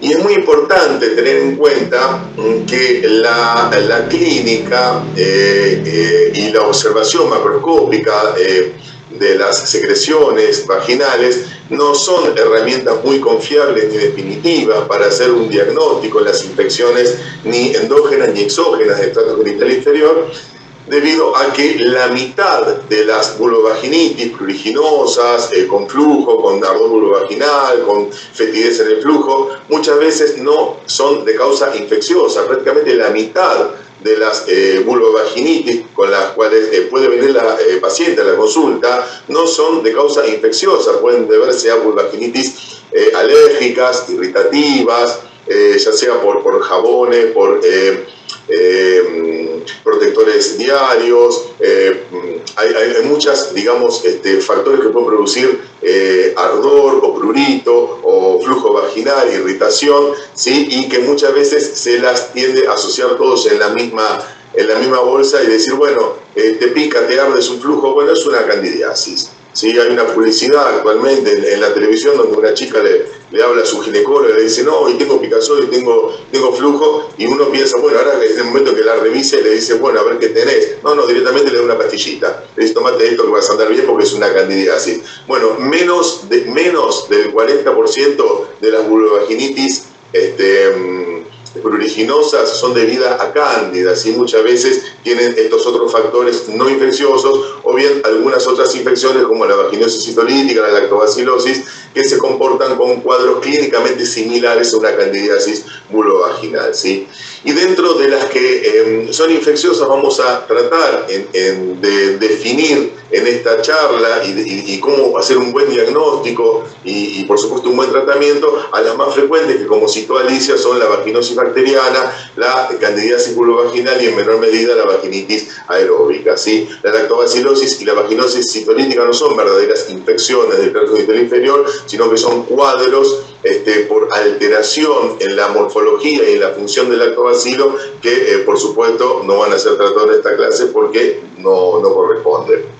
Y es muy importante tener en cuenta mm, que la, la clínica eh, eh, y la observación macroscópica de las secreciones vaginales no son herramientas muy confiables ni definitivas para hacer un diagnóstico de las infecciones ni endógenas ni exógenas del trato genital inferior, debido a que la mitad de las vulvovaginitis pruriginosas, eh, con flujo, con ardor vulvovaginal, con fetidez en el flujo, muchas veces no son de causa infecciosa. Prácticamente la mitad de las eh, vulvovaginitis con las cuales eh, puede venir la eh, paciente a la consulta no son de causa infecciosa, pueden deberse a vulvaginitis alérgicas, irritativas, ya sea por, por jabones, por protectores diarios, hay, hay, muchas, digamos, este, factores que pueden producir ardor o prurito o flujo vaginal, irritación, ¿sí? y que muchas veces se las tiende a asociar todos en la misma, en la misma bolsa y decir, bueno, te pica, te arde, es un flujo, bueno, es una candidiasis. ¿sí? Hay una publicidad actualmente en, la televisión donde una chica le, le habla a su ginecólogo y le dice, no, hoy tengo picazón y tengo, tengo flujo, y uno piensa, bueno, ahora es el momento que la revise y le dice, bueno, a ver qué tenés. No, no, directamente le da una pastillita. Le dice, tomate esto que vas a andar bien porque es una candidiasis. Bueno, menos, de, menos del 40% de las vulvovaginitis este, mm, pruriginosas son debidas a cándidas y muchas veces tienen estos otros factores no infecciosos o bien algunas otras infecciones como la vaginosis citolítica, la lactobacilosis, que se comportan con cuadros clínicamente similares a una candidiasis vulvovaginal. ¿sí? Y dentro de las que em, son infecciosas vamos a tratar de definir en esta charla y, cómo hacer un buen diagnóstico y, por supuesto un buen tratamiento a las más frecuentes que como citó Alicia son la vaginosis bacteriana, la candidiasis vulvovaginal y en menor medida la vaginitis aeróbica. ¿sí? La lactobacilosis y la vaginosis citolítica no son verdaderas infecciones del tracto inferior, sino que son cuadros este, por alteración en la morfología y en la función del lactobacilo que eh, por supuesto no van a ser tratados en esta clase porque no, no corresponden.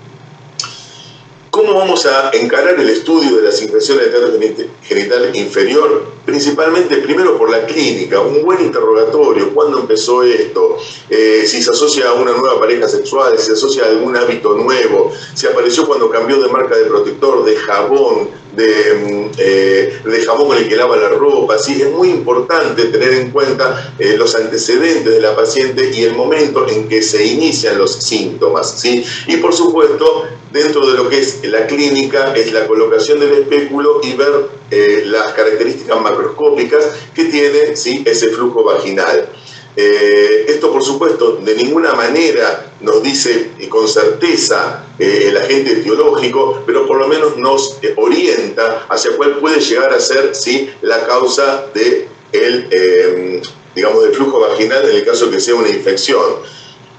¿Cómo vamos a encarar el estudio de las infecciones del tracto genital inferior? Principalmente, primero por la clínica, un buen interrogatorio, cuándo empezó esto, eh, si se asocia a una nueva pareja sexual, si se asocia a algún hábito nuevo, si apareció cuando cambió de marca de protector, de jabón, de, eh, de, jabón con el que lava la ropa. ¿sí? Es muy importante tener en cuenta eh, los antecedentes de la paciente y el momento en que se inician los síntomas. ¿sí? Y por supuesto, dentro de lo que es la clínica, es la colocación del espéculo y ver eh, las características macroscópicas que tiene ¿sí? ese flujo vaginal. Eh, esto, por supuesto, de ninguna manera nos dice con certeza eh, el agente etiológico, pero por lo menos nos orienta hacia cuál puede llegar a ser ¿sí? la causa de el, digamos, del flujo vaginal en el caso que sea una infección.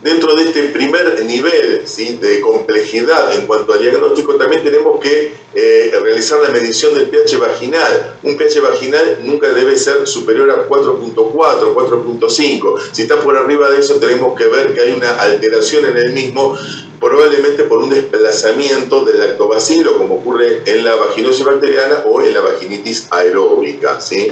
Dentro de este primer nivel ¿sí? de complejidad en cuanto al diagnóstico, también tenemos que eh, realizar la medición del pH vaginal. Un pH vaginal nunca debe ser superior a 4.4, 4.5. Si está por arriba de eso, tenemos que ver que hay una alteración en el mismo, probablemente por un desplazamiento del lactobacilo, como ocurre en la vaginosis bacteriana o en la vaginitis aeróbica. ¿sí?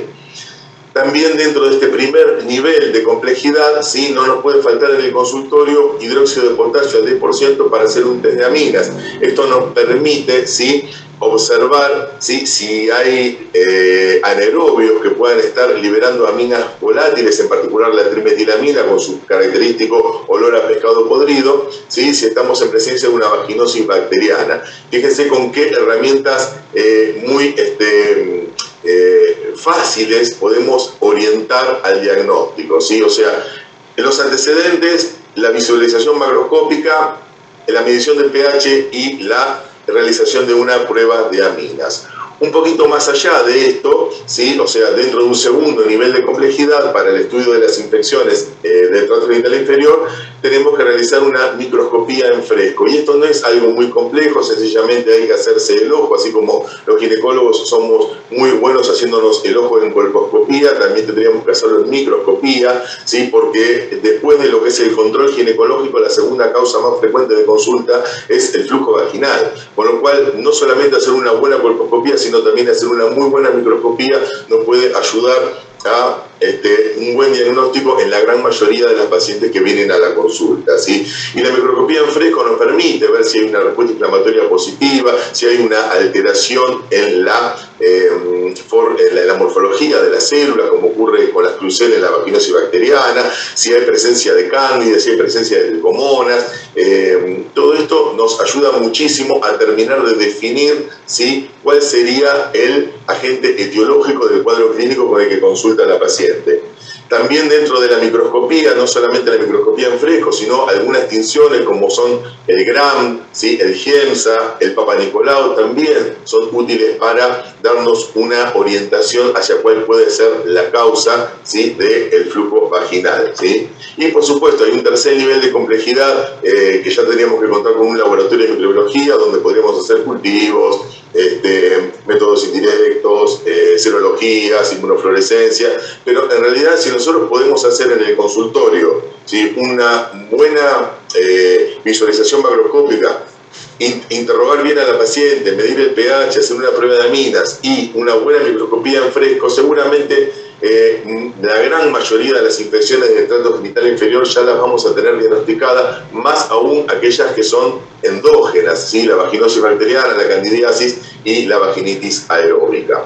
También dentro de este primer nivel de complejidad, ¿sí? no nos puede faltar en el consultorio hidróxido de potasio al 10% para hacer un test de aminas. Esto nos permite ¿sí? observar ¿sí? si hay eh, anaerobios que puedan estar liberando aminas volátiles, en particular la trimetilamina con su característico olor a pescado podrido, ¿sí? si estamos en presencia de una vaginosis bacteriana. Fíjense con qué herramientas eh, muy... Este, eh, fáciles podemos orientar al diagnóstico, ¿sí? O sea, los antecedentes, la visualización macroscópica, la medición del pH y la realización de una prueba de aminas. Un poquito más allá de esto, ¿sí? o sea, dentro de un segundo nivel de complejidad para el estudio de las infecciones eh, del tracto genital inferior, tenemos que realizar una microscopía en fresco. Y esto no es algo muy complejo, sencillamente hay que hacerse el ojo, así como los ginecólogos somos muy buenos haciéndonos el ojo en colposcopía, también tendríamos que hacerlo en microscopía, ¿sí? porque después de lo que es el control ginecológico, la segunda causa más frecuente de consulta es el flujo vaginal. Con lo cual, no solamente hacer una buena colposcopía, sino también hacer una muy buena microscopía nos puede ayudar a este, un buen diagnóstico en la gran mayoría de las pacientes que vienen a la consulta. ¿sí? Y la microscopía en fresco nos permite ver si hay una respuesta inflamatoria positiva, si hay una alteración en la, em, en la, morfología de la célula, como ocurre con las cruceles en la vaginosis bacteriana, si hay presencia de cándida, si hay presencia de tricomonas. Em, todo esto nos ayuda muchísimo a terminar de definir ¿sí? cuál sería el agente etiológico del cuadro clínico con el que consulta la paciente. También dentro de la microscopía, no solamente la microscopía en fresco, sino algunas tinciones como son el GRAM, ¿sí? el GEMSA, el Papa Nicolau, también son útiles para darnos una orientación hacia cuál puede ser la causa ¿sí? del flujo vaginal. ¿sí? Y por supuesto hay un tercer nivel de complejidad eh, que ya tendríamos que contar con un laboratorio de microbiología donde podríamos hacer cultivos, este, métodos indirectos, eh, serologías, inmunofluorescencia, pero en realidad si nosotros podemos hacer en el consultorio ¿sí? una buena eh, visualización macroscópica interrogar bien a la paciente, medir el pH, hacer una prueba de aminas y una buena microscopía en fresco, seguramente eh, la gran mayoría de las infecciones del trato genital inferior ya las vamos a tener diagnosticadas, más aún aquellas que son endógenas, ¿sí? la vaginosis bacteriana, la candidiasis y la vaginitis aeróbica.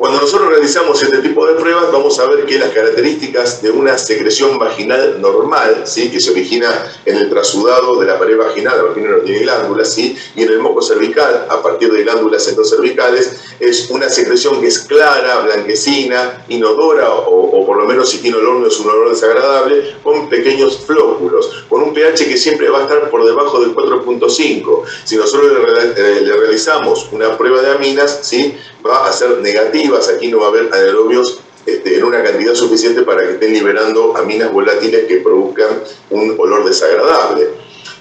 Cuando nosotros realizamos este tipo de pruebas, vamos a ver que las características de una secreción vaginal normal, ¿sí? que se origina en el trasudado de la pared vaginal, la vagina no tiene glándulas, ¿sí? y en el moco cervical, a partir de glándulas endocervicales, es una secreción que es clara, blanquecina, inodora, o, por lo menos si tiene olor no es un olor desagradable, con pequeños flóculos, con un pH que siempre va a estar por debajo del 4.5. Si nosotros le, le, realizamos una prueba de aminas, ¿sí? Va a ser negativas, aquí no va a haber anaerobios este, en una cantidad suficiente para que estén liberando aminas volátiles que produzcan un olor desagradable.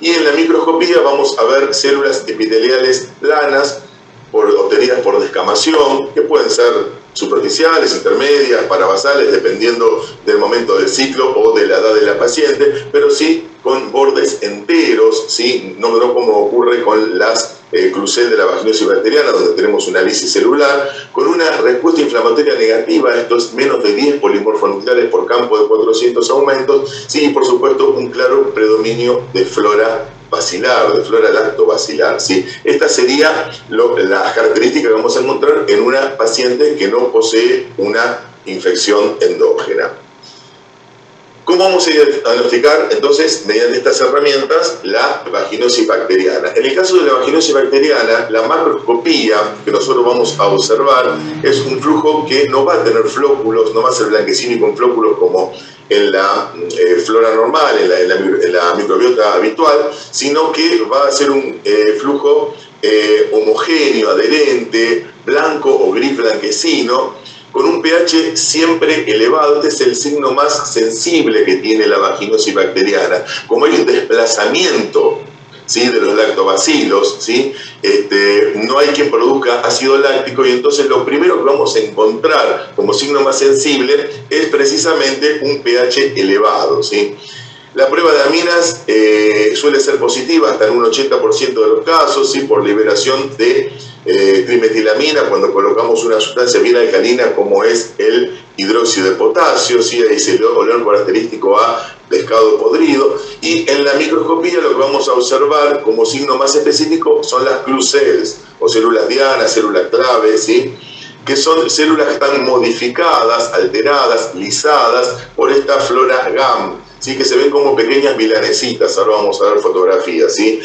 Y en la microscopía vamos a ver células epiteliales planas obtenidas por descamación, que pueden ser superficiales, intermedias, parabasales, dependiendo del momento del ciclo o de la edad de la paciente, pero sí con bordes enteros, ¿sí? no, no como ocurre con las eh, de la vaginosis bacteriana, donde tenemos una lisis celular, con una respuesta inflamatoria negativa, estos menos de 10 polimorfonucleares por campo de 400 aumentos, sí, y por supuesto un claro predominio de flora vacilar, de flora lactobacilar. ¿sí? Esta sería la característica que vamos a encontrar en una paciente que no posee una infección endógena. ¿Cómo vamos a diagnosticar entonces, mediante estas herramientas, la vaginosis bacteriana? En el caso de la vaginosis bacteriana, la macroscopía que nosotros vamos a observar es un flujo que no va a tener flóculos, no va a ser blanquecino y con flóculos como en la eh, flora normal, en la, microbiota habitual, sino que va a ser un eh, flujo eh, homogéneo, adherente, blanco o gris blanquecino, con un pH siempre elevado. Este es el signo más sensible que tiene la vaginosis bacteriana. Como hay un desplazamiento ¿sí? de los lactobacilos, ¿sí? Este, no hay quien produzca ácido láctico y entonces lo primero que vamos a encontrar como signo más sensible es precisamente un pH elevado. ¿sí? La prueba de aminas eh, suele ser positiva hasta en un 80% de los casos, ¿sí? por liberación de eh, trimetilamina cuando colocamos una sustancia bien alcalina como es el hidróxido de potasio, ¿sí? ahí se olor característico a pescado podrido. Y en la microscopía lo que vamos a observar como signo más específico son las clue cells, o células dianas, células clave, ¿sí? Que son células que están modificadas, alteradas, lisadas por esta flora GAM, ¿sí? que se ven como pequeñas milanesitas, ahora vamos a ver fotografías. ¿sí?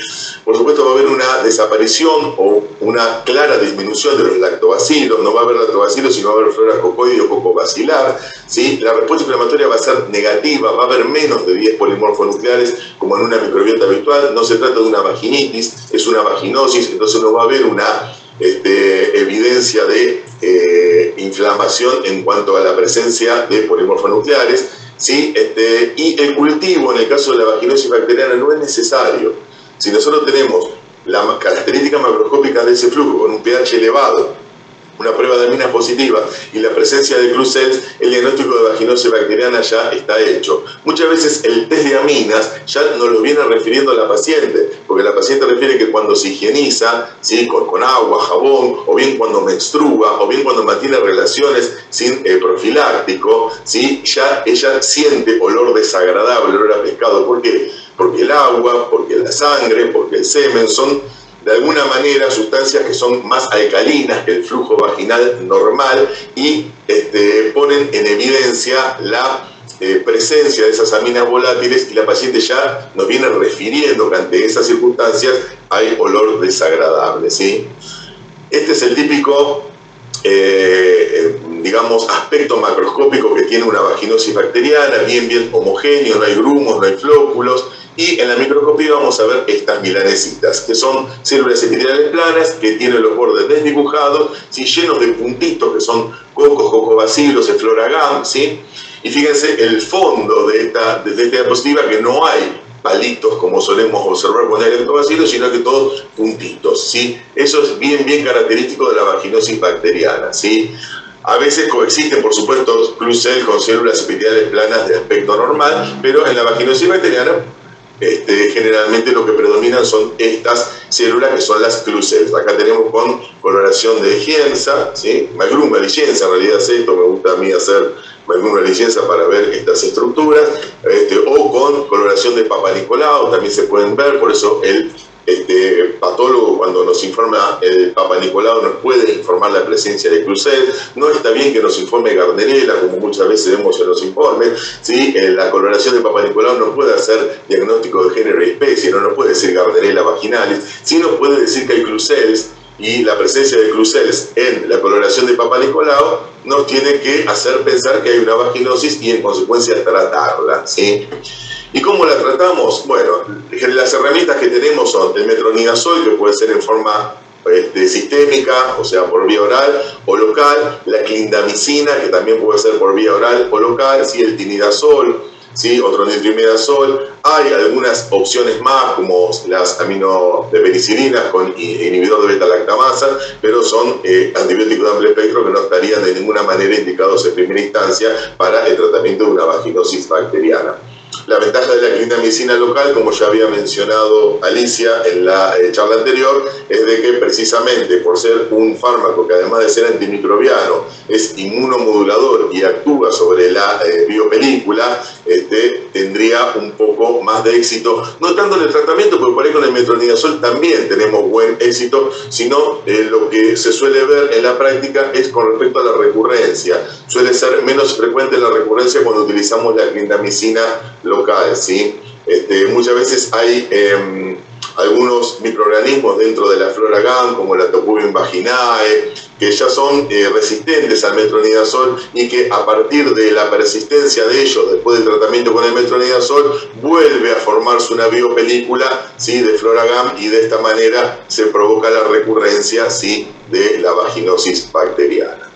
Por supuesto va a haber una desaparición o una clara disminución de los lactobacilos, no va a haber lactobacilos, sino va a haber flora cocoide o cocobacilar. ¿sí? La respuesta inflamatoria va a ser negativa, va a haber menos de 10 polimorfonucleares como en una microbiota habitual, no se trata de una vaginitis, es una vaginosis, entonces no va a haber una este, evidencia de eh, inflamación en cuanto a la presencia de polimorfonucleares. ¿sí? Este, y el cultivo, en el caso de la vaginosis bacteriana, no es necesario. Si nosotros tenemos la característica macroscópica de ese flujo con un pH elevado, una prueba de aminas positiva y la presencia de cells, el diagnóstico de vaginosis bacteriana ya está hecho. Muchas veces el test de aminas ya nos lo viene refiriendo a la paciente, porque la paciente refiere que cuando se higieniza, ¿sí? con, agua, jabón, o bien cuando menstrua, o bien cuando mantiene relaciones sin eh, profiláctico, ¿sí? ya ella siente olor desagradable, olor a pescado. ¿Por qué? Porque el agua, porque la sangre, porque el semen son de alguna manera sustancias que son más alcalinas que el flujo vaginal normal y este, ponen en evidencia la eh, presencia de esas aminas volátiles y la paciente ya nos viene refiriendo que ante esas circunstancias hay olor desagradable. ¿sí? Este es el típico, eh, digamos, aspecto macroscópico que tiene una vaginosis bacteriana, bien, bien homogéneo, no hay grumos, no hay flóculos, y en la microscopía vamos a ver estas milanesitas, que son células epiteliales planas que tienen los bordes desdibujados, ¿sí? llenos de puntitos que son cocos, cocobacilos, efloragam, ¿sí? Y fíjense el fondo de esta, de esta diapositiva que no hay palitos como solemos observar con el lactobacilo, sino que todos puntitos, ¿sí? Eso es bien, bien característico de la vaginosis bacteriana, ¿sí? A veces coexisten, por supuesto, clusel con células epiteliales planas de aspecto normal, pero en la vaginosis bacteriana este, generalmente lo que predominan son estas células que son las clusels. Acá tenemos con coloración de lienza, ¿sí? Magruma licenza, en realidad es esto, me gusta a mí hacer Magruma licenza para ver estas estructuras, este, o con coloración de Papa Nicolau, también se pueden ver, por eso el este, patólogo cuando nos informa el Papa Nicolau nos puede informar la presencia de Clusel. No está bien que nos informe Gardnerella, como muchas veces vemos en los informes. ¿sí? En la coloración de Papa Nicolau no puede hacer diagnóstico de género y especie, no nos puede decir Gardnerella vaginalis, sí nos puede decir que hay Clusels y la presencia de Clusels en la coloración de Papa Nicolau nos tiene que hacer pensar que hay una vaginosis y en consecuencia tratarla. ¿sí? ¿Y cómo la tratamos? Bueno, las herramientas que tenemos son el metronidazol, que puede ser en forma este, sistémica, o sea, por vía oral o local, la clindamicina, que también puede ser por vía oral o local, ¿sí? el tinidazol, ¿sí? otro nitrimidazol. Hay algunas opciones más, como las amino de penicilina con inhibidor de beta-lactamasa, pero son eh, antibióticos de amplio espectro que no estarían de ninguna manera indicados en primera instancia para el tratamiento de una vaginosis bacteriana. La ventaja de la clindamicina local, como ya había mencionado Alicia en la eh, charla anterior, es de que precisamente por ser un fármaco que además de ser antimicrobiano es inmunomodulador y actúa sobre la eh, biopelícula, este, tendría un poco más de éxito, no tanto en el tratamiento, porque por ahí con el metronidazol también tenemos buen éxito, sino eh, lo que se suele ver en la práctica es con respecto a la recurrencia. Suele ser menos frecuente la recurrencia cuando utilizamos la clindamicina local, ¿sí? Este, muchas veces hay em, algunos microorganismos dentro de la flora GAM, como la Tocubium vaginae, que ya son eh, resistentes al metronidazol y que a partir de la persistencia de ellos después del tratamiento con el metronidazol vuelve a formarse una biopelícula ¿sí? de flora GAM y de esta manera se provoca la recurrencia ¿sí? de la vaginosis bacteriana.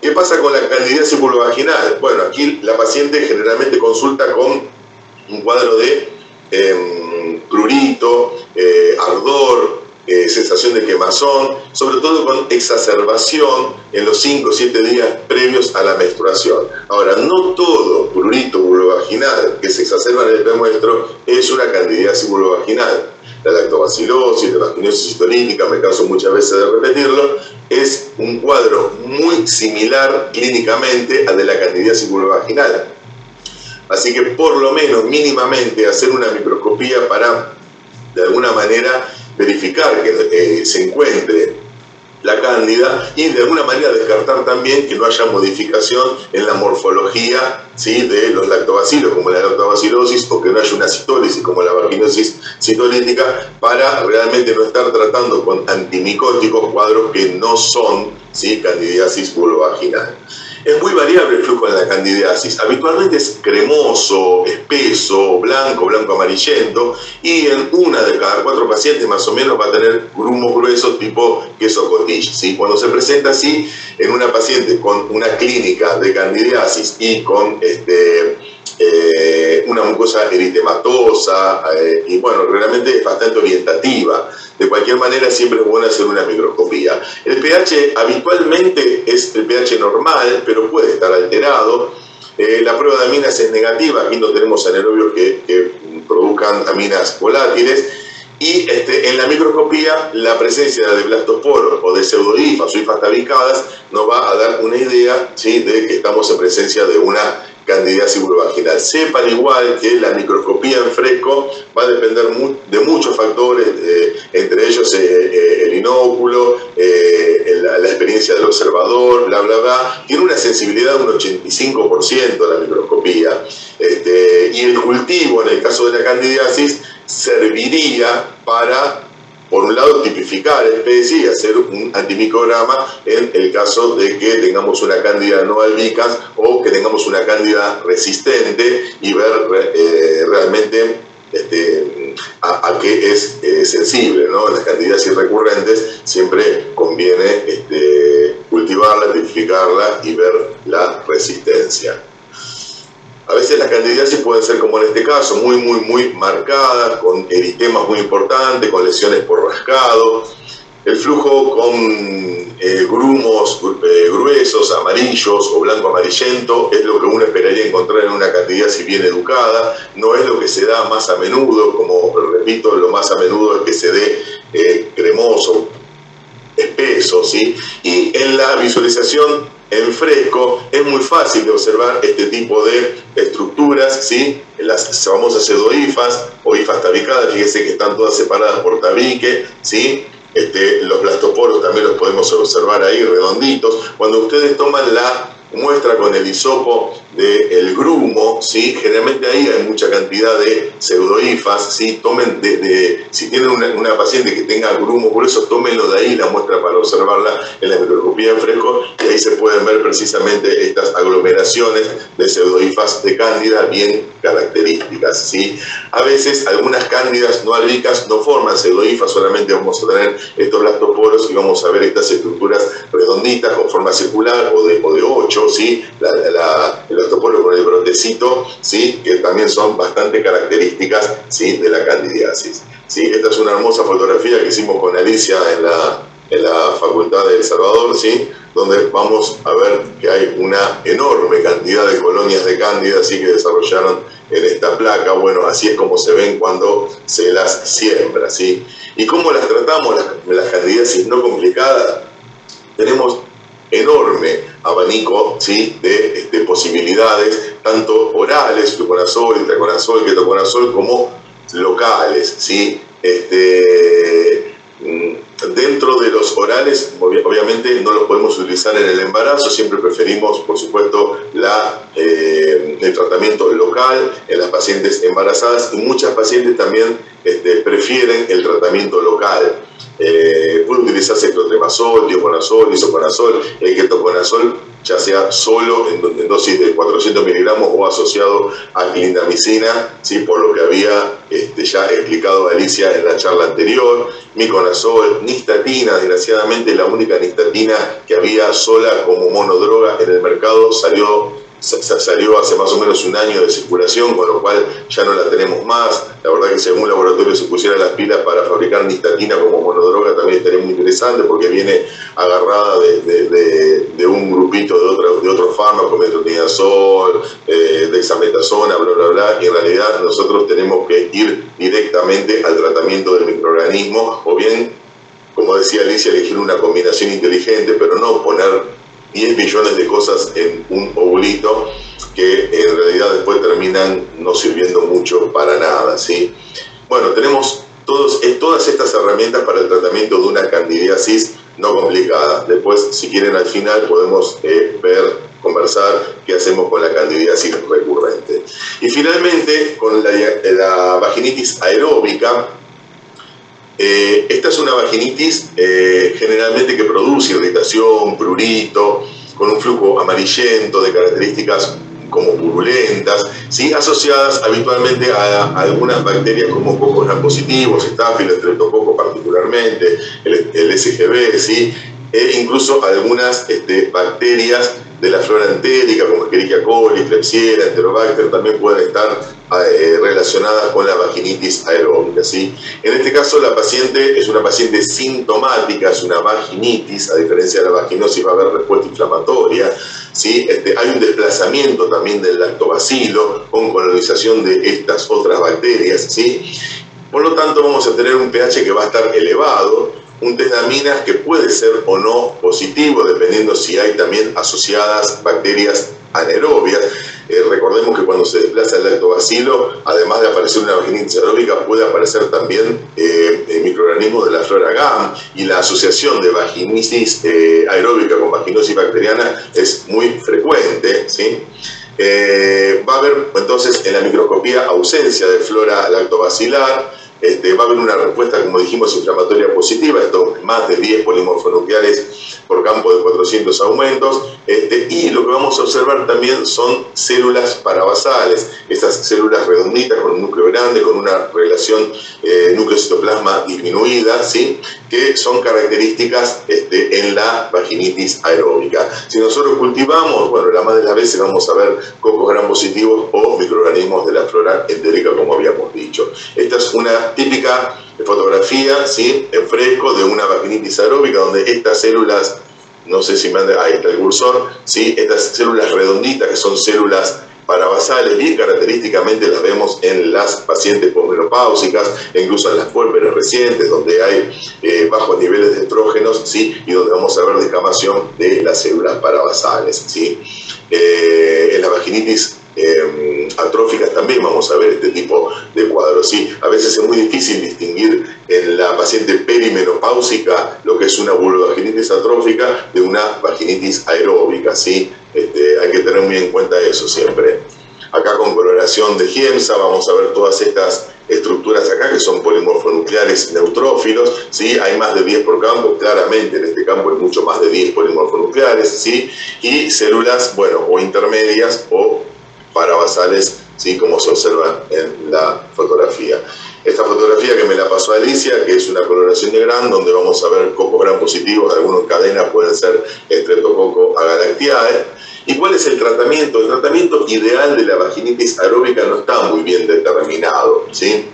¿Qué pasa con la candidiasis vulvovaginal? Bueno, aquí la paciente generalmente consulta con un cuadro de em, prurito, eh, ardor, eh, sensación de quemazón, sobre todo con exacerbación en los 5 o 7 días previos a la menstruación. Ahora, no todo prurito vulvovaginal que se exacerba en el premuestro es una candidiasis vulvovaginal la lactobacilosis, la vaginosis histolítica, me canso muchas veces de repetirlo, es un cuadro muy similar clínicamente al de la candidiasis vulvovaginal. Así que por lo menos mínimamente hacer una microscopía para de alguna manera verificar que eh, se encuentre la cándida y de alguna manera descartar también que no haya modificación en la morfología ¿sí? de los lactobacilos, como la lactobacilosis, o que no haya una citólisis, como la vaginosis citolítica, para realmente no estar tratando con antimicóticos cuadros que no son ¿sí? candidiasis vulvovaginal. Es muy variable el flujo de la candidiasis. Habitualmente es cremoso, espeso, blanco, blanco amarillento y en una de cada cuatro pacientes más o menos va a tener grumo grueso tipo queso cottage. ¿sí? Cuando se presenta así en una paciente con una clínica de candidiasis y con este, eh, una mucosa eritematosa eh, y bueno, realmente es bastante orientativa. De cualquier manera, siempre es bueno hacer una microscopía. El pH habitualmente es el pH normal, pero puede estar alterado. Eh, la prueba de aminas es negativa, aquí no tenemos anaerobios que, que produzcan aminas volátiles. Y este, en la microscopía, la presencia de blastosporos o de pseudolifas o hifas tabicadas nos va a dar una idea ¿sí? de que estamos en presencia de una candidiasis vulvovaginal. Sepan igual que la microscopía en fresco va a depender de muchos factores, eh, entre ellos eh, eh, el inóculo, la, experiencia del observador, bla, bla, bla. Tiene una sensibilidad de un 85% la microscopía. Este, y el cultivo, en el caso de la candidiasis, serviría para por un lado, tipificar especie y hacer un antimicrograma en el caso de que tengamos una cándida no albicans o que tengamos una cándida resistente y ver eh, realmente este, a, qué es eh, sensible. En las candidiasis recurrentes siempre conviene este, cultivarla, tipificarla y ver la resistencia. A veces las candidiasis pueden ser como en este caso, muy, muy, muy marcadas, con eritemas muy importantes, con lesiones por rascado. el flujo con eh, grumos eh, gruesos, amarillos o blanco amarillento es lo que uno esperaría encontrar en una cantidad si bien educada, no es lo que se da más a menudo, como repito, lo más a menudo es que se dé eh, cremoso, espeso, ¿sí? Y en la visualización en fresco es muy fácil de observar este tipo de estructuras, ¿sí? Las famosas pseudoifas o ifas tabicadas, fíjense que están todas separadas por tabique, ¿sí? Este, los blastoporos también los podemos observar ahí redonditos. Cuando ustedes toman la muestra con el hisopo del grumo, ¿sí? generalmente ahí hay mucha cantidad de pseudoifas, ¿sí? tomen de, si tienen una, paciente que tenga grumo, por eso tómenlo de ahí la muestra para observarla en la microscopía en fresco y ahí se pueden ver precisamente estas aglomeraciones de pseudoifas de cándida bien características. ¿sí? A veces algunas cándidas no albicas no forman pseudoifas, solamente vamos a tener estos blastoporos y vamos a ver estas estructuras redonditas con forma circular o de, o de 8, ¿sí? la, con el brotecito, ¿sí? que también son bastante características ¿sí? de la candidiasis. ¿sí? Esta es una hermosa fotografía que hicimos con Alicia en la, en la Facultad de El Salvador, ¿sí? donde vamos a ver que hay una enorme cantidad de colonias de cándida ¿sí? que desarrollaron en esta placa. Bueno, así es como se ven cuando se las siembra. ¿sí? ¿Y cómo las tratamos, las, las candidiasis no complicadas? Tenemos enorme abanico ¿sí? de posibilidades, tanto orales, fluconazol, intraconazol, ketoconazol, como locales. ¿sí? Este, mm, dentro de los orales, obviamente no los podemos utilizar en el embarazo, siempre preferimos, por supuesto, la, eh, el tratamiento local en las pacientes embarazadas y muchas pacientes también este, prefieren el tratamiento local. Eh, puede utilizarse clotrimazol, dioconazol, isoconazol, ketoconazol, ya sea solo en, dosis de 400 miligramos o asociado a clindamicina, ¿sí? por lo que había este, ya explicado Alicia en la charla anterior, miconazol, nistatina, desgraciadamente la única nistatina que había sola como monodroga en el mercado salió salió hace más o menos un año de circulación, con lo cual ya no la tenemos más. La verdad que si algún laboratorio se pusiera las pilas para fabricar nistatina como monodroga también estaría muy interesante porque viene agarrada de, un grupito de, otro, de otros fármacos, metronidazol, eh, dexametasona, bla, bla, bla, y en realidad nosotros tenemos que ir directamente al tratamiento del microorganismo o bien, como decía Alicia, elegir una combinación inteligente, pero no poner 10 millones de cosas en un ovulito que en realidad después terminan no sirviendo mucho para nada. ¿sí? Bueno, tenemos todos, eh, todas estas herramientas para el tratamiento de una candidiasis no complicada. Después, si quieren, al final podemos eh, ver, conversar qué hacemos con la candidiasis recurrente. Y finalmente, con la vaginitis aeróbica, eh, esta es una vaginitis eh, generalmente que produce irritación, prurito, con un flujo amarillento de características como purulentas, ¿sí? asociadas habitualmente a, algunas bacterias como cocos positivos, estáfilos, streptococcus particularmente, el, SGB, ¿sí? E incluso algunas este, bacterias de la flora entérica, como Escherichia coli, Klebsiella, Enterobacter, también pueden estar eh, relacionadas con la vaginitis aeróbica. ¿sí? En este caso, la paciente es una paciente sintomática, es una vaginitis, a diferencia de la vaginosis va a haber respuesta inflamatoria. ¿sí? Este, hay un desplazamiento también del lactobacilo con colonización de estas otras bacterias. ¿sí? Por lo tanto, vamos a tener un pH que va a estar elevado, un test de aminas que puede ser o no positivo, dependiendo si hay también asociadas bacterias anaerobias. Eh, recordemos que cuando se desplaza el lactobacilo, además de aparecer una vaginitis aeróbica, puede aparecer también eh, microorganismos de la flora GAM y la asociación de vaginitis eh, aeróbica con vaginosis bacteriana es muy frecuente. ¿sí? va a haber entonces en la microscopía ausencia de flora lactobacilar, este, va a haber una respuesta, como dijimos, inflamatoria positiva, esto más de 10 polimorfonucleares por campo de 400 aumentos, este, y lo que vamos a observar también son células parabasales, estas células redonditas con un núcleo grande, con una relación eh, núcleo-citoplasma disminuida, ¿sí? Que son características este, en la vaginitis aeróbica. Si nosotros cultivamos, bueno, la más de las veces vamos a ver cocos gran positivos o microorganismos de la flora entérica, como habíamos dicho. Esta es una típica fotografía, ¿sí? En fresco de una vaginitis aeróbica, donde estas células, no sé si me han... Ahí está el cursor, ¿sí? Estas células redonditas, que son células parabasales, bien característicamente las vemos en las pacientes posmenopáusicas, incluso en las puérperas recientes, donde hay eh, bajos niveles de estrógenos, ¿sí? y donde vamos a ver descamación de las células parabasales. ¿sí? Eh, en la vaginitis eh, atróficas también vamos a ver este tipo de cuadros. ¿sí? A veces es muy difícil distinguir en la paciente perimenopáusica lo que es una vulvovaginitis atrófica de una vaginitis aeróbica. ¿sí? Este, hay que tener muy en cuenta eso siempre. Acá con coloración de Giemsa vamos a ver todas estas estructuras acá que son polimorfonucleares neutrófilos, ¿sí? hay más de 10 por campo, claramente en este campo hay mucho más de 10 polimorfonucleares, ¿sí? y células, bueno, o intermedias o parabasales, ¿sí? como se observa en la fotografía. Esta fotografía que me la pasó Alicia, que es una coloración de gran, donde vamos a ver cocos gran positivos, algunos cadenas pueden ser estreptococo agalactiae. ¿Y cuál es el tratamiento? El tratamiento ideal de la vaginitis aeróbica no está muy bien determinado, ¿sí?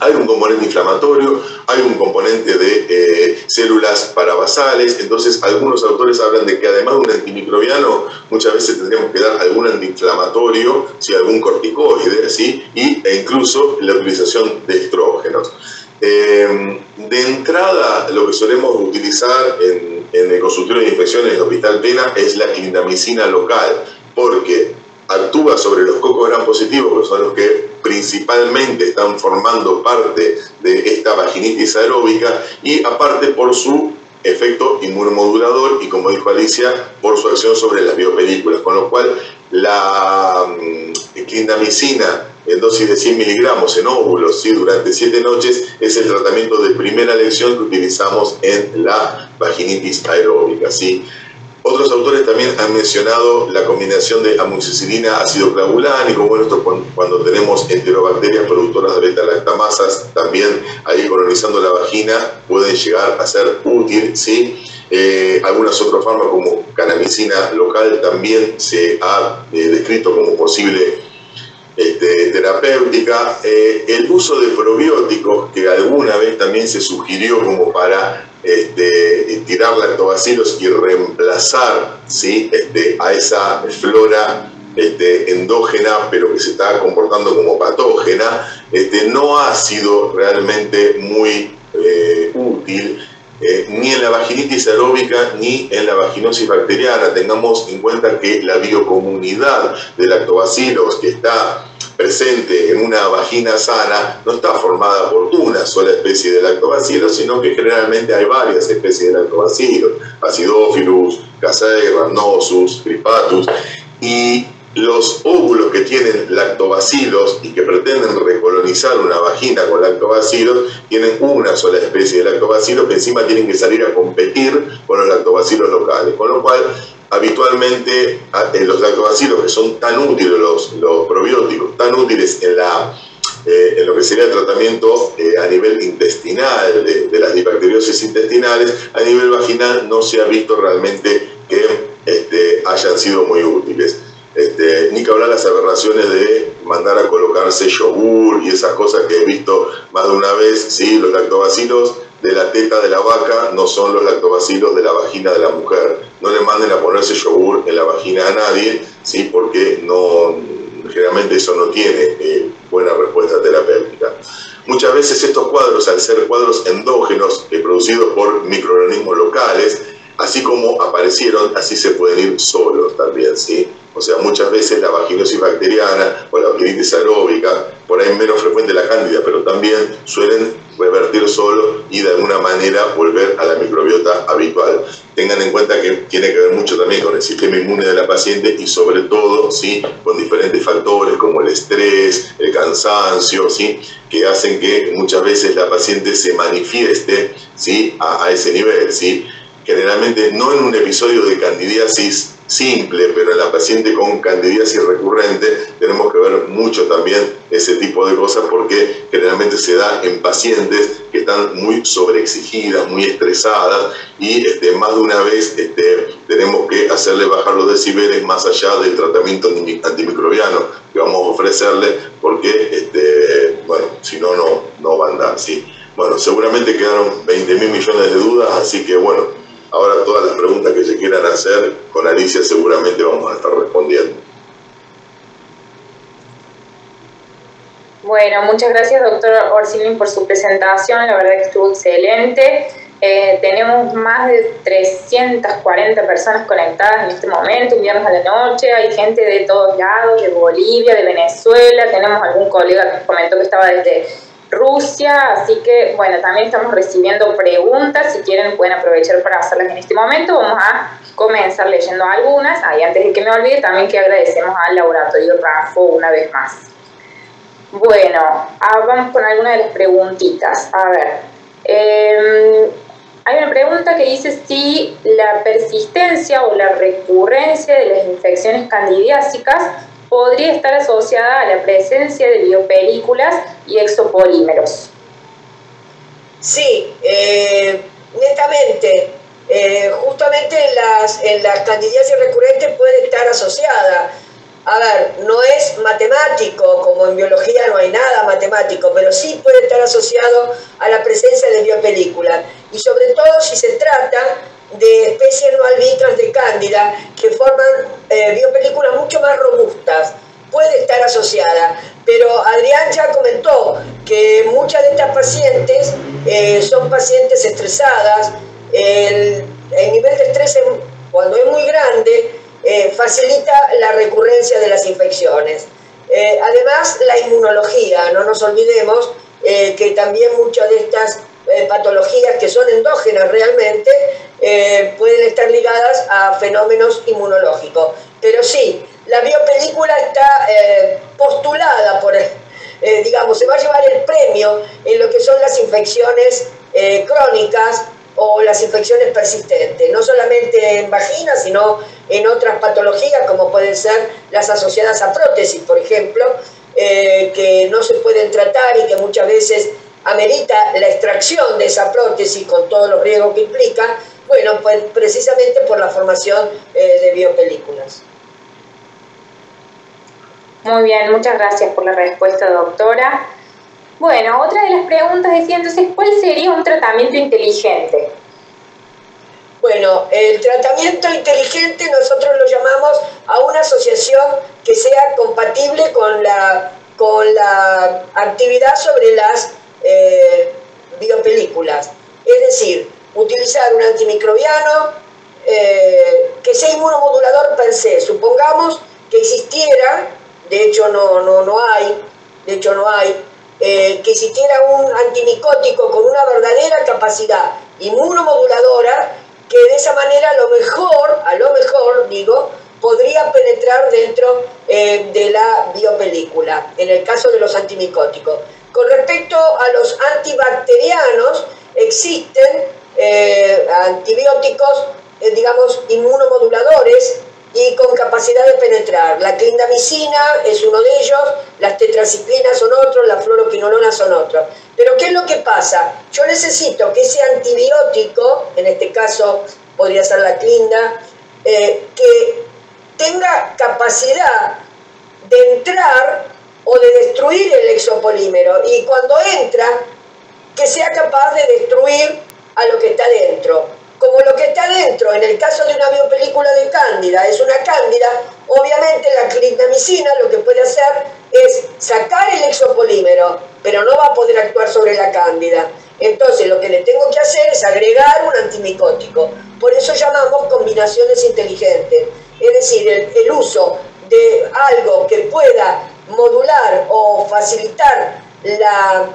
Hay un componente inflamatorio, hay un componente de eh, células parabasales, entonces algunos autores hablan de que además de un antimicrobiano, muchas veces tendríamos que dar algún antiinflamatorio, ¿sí? algún corticoide, ¿sí? y, e incluso la utilización de estrógenos. Eh, de entrada, lo que solemos utilizar en, el consultorio de infecciones del Hospital Pena es la clindamicina local, porque actúa sobre los cocos gran positivos, que son los que principalmente están formando parte de esta vaginitis aeróbica, y aparte por su efecto inmunomodulador y como dijo Alicia, por su acción sobre las biopelículas, con lo cual la mm, clindamicina en dosis de 100 miligramos en óvulos durante 7 noches es el tratamiento de primera elección que utilizamos en la vaginitis aeróbica. ¿sí? Otros autores también han mencionado la combinación de amoxicilina, ácido clavulánico, bueno, esto cuando tenemos enterobacterias productoras de beta-lactamasas, también ahí colonizando la vagina, pueden llegar a ser útil, ¿sí? Eh, algunos otros como canamicina local también se ha eh, descrito como posible este, terapéutica. Eh, el uso de probióticos, que alguna vez también se sugirió como para este, tirar lactobacilos y reemplazar ¿sí? este, a esa flora este, endógena, pero que se está comportando como patógena, no ha sido realmente muy eh, útil eh, ni en la vaginitis aeróbica ni en la vaginosis bacteriana. Tengamos en cuenta que la biocomunidad de lactobacilos que está presente en una vagina sana no está formada por una sola especie de lactobacilos, sino que generalmente hay varias especies de lactobacilos, Acidophilus, Casei, Rhamnosus, Cripatus, y los óvulos que tienen lactobacilos y que pretenden recolonizar una vagina con lactobacilos tienen una sola especie de lactobacilos que encima tienen que salir a competir con los lactobacilos locales, con lo cual habitualmente los lactobacilos que son tan útiles, los, probióticos, tan útiles eh, en lo que sería el tratamiento eh, a nivel intestinal de, las dibacteriosis intestinales, a nivel vaginal no se ha visto realmente que este, hayan sido muy útiles. Este, ni que hablar las aberraciones de mandar a colocarse yogur y esas cosas que he visto más de una vez, ¿sí? los lactobacilos de la teta de la vaca no son los lactobacilos de la vagina de la mujer. No le manden a ponerse yogur en la vagina a nadie, ¿sí? porque no, generalmente eso no tiene eh, buena respuesta terapéutica. Muchas veces estos cuadros, al ser cuadros endógenos eh, producidos por microorganismos locales, así como aparecieron, así se pueden ir solos también, ¿sí? O sea, muchas veces la vaginosis bacteriana o la vaginitis aeróbica, por ahí menos frecuente la cándida, pero también suelen revertir solo y de alguna manera volver a la microbiota habitual. Tengan en cuenta que tiene que ver mucho también con el sistema inmune de la paciente y sobre todo ¿sí? con diferentes factores como el estrés, el cansancio, ¿sí? que hacen que muchas veces la paciente se manifieste ¿sí? a, a ese nivel. ¿sí? Generalmente no en un episodio de candidiasis simple, pero en la paciente con candidiasis recurrente tenemos que ver mucho también ese tipo de cosas porque generalmente se da en pacientes que están muy sobreexigidas, muy estresadas y este, más de una vez este, tenemos que hacerle bajar los decibeles más allá del tratamiento antimicrobiano que vamos a ofrecerle porque, este, bueno, si no, no, va a andar. ¿sí? Bueno, seguramente quedaron 20 mil millones de dudas, así que bueno, ahora todas las preguntas que se quieran hacer con Alicia seguramente vamos a estar respondiendo. Bueno, muchas gracias doctor Orsilin por su presentación, la verdad que estuvo excelente. Eh, tenemos más de 340 personas conectadas en este momento, un viernes a la noche, hay gente de todos lados, de Bolivia, de Venezuela, tenemos algún colega que comentó que estaba desde Rusia, así que bueno, también estamos recibiendo preguntas, si quieren pueden aprovechar para hacerlas en este momento, vamos a comenzar leyendo algunas, y antes de que me olvide también que agradecemos al laboratorio RAFO una vez más. Bueno, ah, vamos con algunas de las preguntitas, a ver, em, hay una pregunta que dice si la persistencia o la recurrencia de las infecciones candidiásicas podría estar asociada a la presencia de biopelículas y exopolímeros. Sí, eh, netamente. Eh, justamente en las, en las candidiasis recurrentes puede estar asociada. A ver, no es matemático, como en biología no hay nada matemático, pero sí puede estar asociado a la presencia de biopelículas. Y sobre todo si se trata de especies no albicas de cándida que forman eh, biopelículas mucho más robustas. Puede estar asociada, pero Adrián ya comentó que muchas de estas pacientes eh, son pacientes estresadas. El, nivel de estrés, cuando es muy grande, eh, facilita la recurrencia de las infecciones. además, la inmunología, no nos olvidemos que también muchas de estas patologías que son endógenas realmente eh, pueden estar ligadas a fenómenos inmunológicos. Pero sí, la biopelícula está eh, postulada por, eh, digamos, se va a llevar el premio en lo que son las infecciones crónicas o las infecciones persistentes, no solamente en vagina, sino en otras patologías como pueden ser las asociadas a prótesis, por ejemplo, que no se pueden tratar y que muchas veces amerita la extracción de esa prótesis con todos los riesgos que implica, bueno, pues precisamente por la formación eh, de biopelículas. Muy bien, muchas gracias por la respuesta, doctora. Bueno, otra de las preguntas decía entonces, ¿cuál sería un tratamiento inteligente? Bueno, el tratamiento inteligente nosotros lo llamamos a una asociación que sea compatible con la, con la actividad sobre las eh, biopelículas. Es decir, utilizar un antimicrobiano eh, que sea inmunomodulador per se. Supongamos que existiera, de hecho no, no, no hay, de hecho no hay, eh, que existiera un antimicótico con una verdadera capacidad inmunomoduladora que de esa manera a lo mejor, a lo mejor digo, podría penetrar dentro de la biopelícula, en el caso de los antimicóticos. Con respecto a los antibacterianos, existen eh, antibióticos, eh, digamos, inmunomoduladores y con capacidad de penetrar. La clindamicina es uno de ellos, las tetraciclinas son otros, las fluoroquinolonas son otros. Pero ¿qué es lo que pasa? Yo necesito que ese antibiótico, en este caso podría ser la clinda, eh, que tenga capacidad de entrar o de destruir el exopolímero y cuando entra, que sea capaz de destruir a lo que está dentro. Como lo que está dentro, en el caso de una biopelícula de cándida, es una cándida, obviamente la clindamicina lo que puede hacer es sacar el exopolímero, pero no va a poder actuar sobre la cándida. Entonces lo que le tengo que hacer es agregar un antimicótico. Por eso llamamos combinaciones inteligentes. Es decir, el, uso de algo que pueda modular o facilitar la,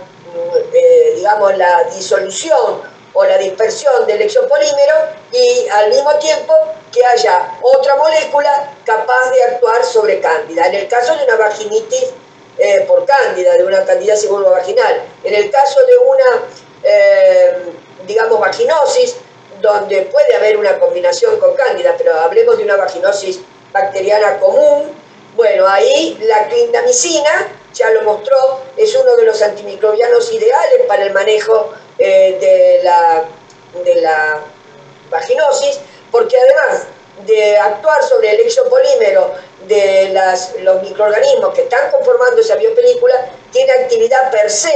eh, digamos, la disolución o la dispersión del exopolímero y al mismo tiempo que haya otra molécula capaz de actuar sobre cándida. En el caso de una vaginitis eh, por cándida, de una candidiasis vaginal, en el caso de una, eh, digamos, vaginosis, donde puede haber una combinación con cándida, pero hablemos de una vaginosis bacteriana común, bueno, ahí la clindamicina ya lo mostró, es uno de los antimicrobianos ideales para el manejo eh, de, la, de la vaginosis, porque además de actuar sobre el exopolímero de las, los microorganismos que están conformando esa biopelícula, tiene actividad per se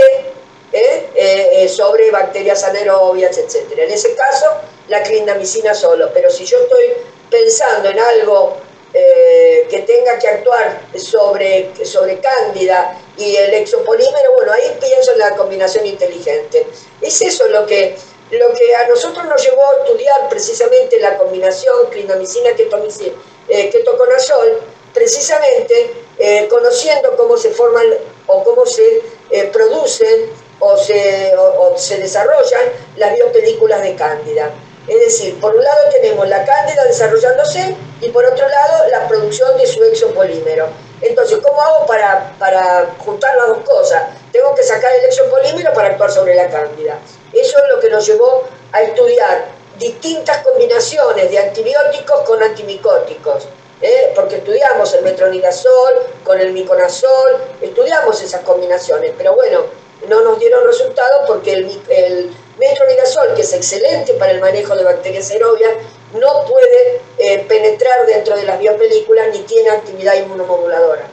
¿eh? Eh, sobre bacterias anaerobias, etc. En ese caso, la clindamicina solo, pero si yo estoy pensando en algo eh, que tenga que actuar sobre, sobre cándida y el exopolímero, bueno, ahí pienso en la combinación inteligente. Es eso lo que, lo que a nosotros nos llevó a estudiar precisamente la combinación clindamicina eh, precisamente eh, conociendo cómo se forman o cómo se producen o se, o se desarrollan las biopelículas de cándida. Es decir, por un lado tenemos la cándida desarrollándose y por otro lado la producción de su exopolímero. Entonces, ¿cómo hago para, para juntar las dos cosas? Tengo que sacar el exopolímero para actuar sobre la cándida. Eso es lo que nos llevó a estudiar distintas combinaciones de antibióticos con antimicóticos. ¿eh? porque estudiamos el metronidazol con el miconazol, estudiamos esas combinaciones, pero bueno, no nos dieron resultados porque el, el metronidazol, que es excelente para el manejo de bacterias aerobias, no puede eh, penetrar dentro de las biopelículas ni tiene actividad inmunomoduladora.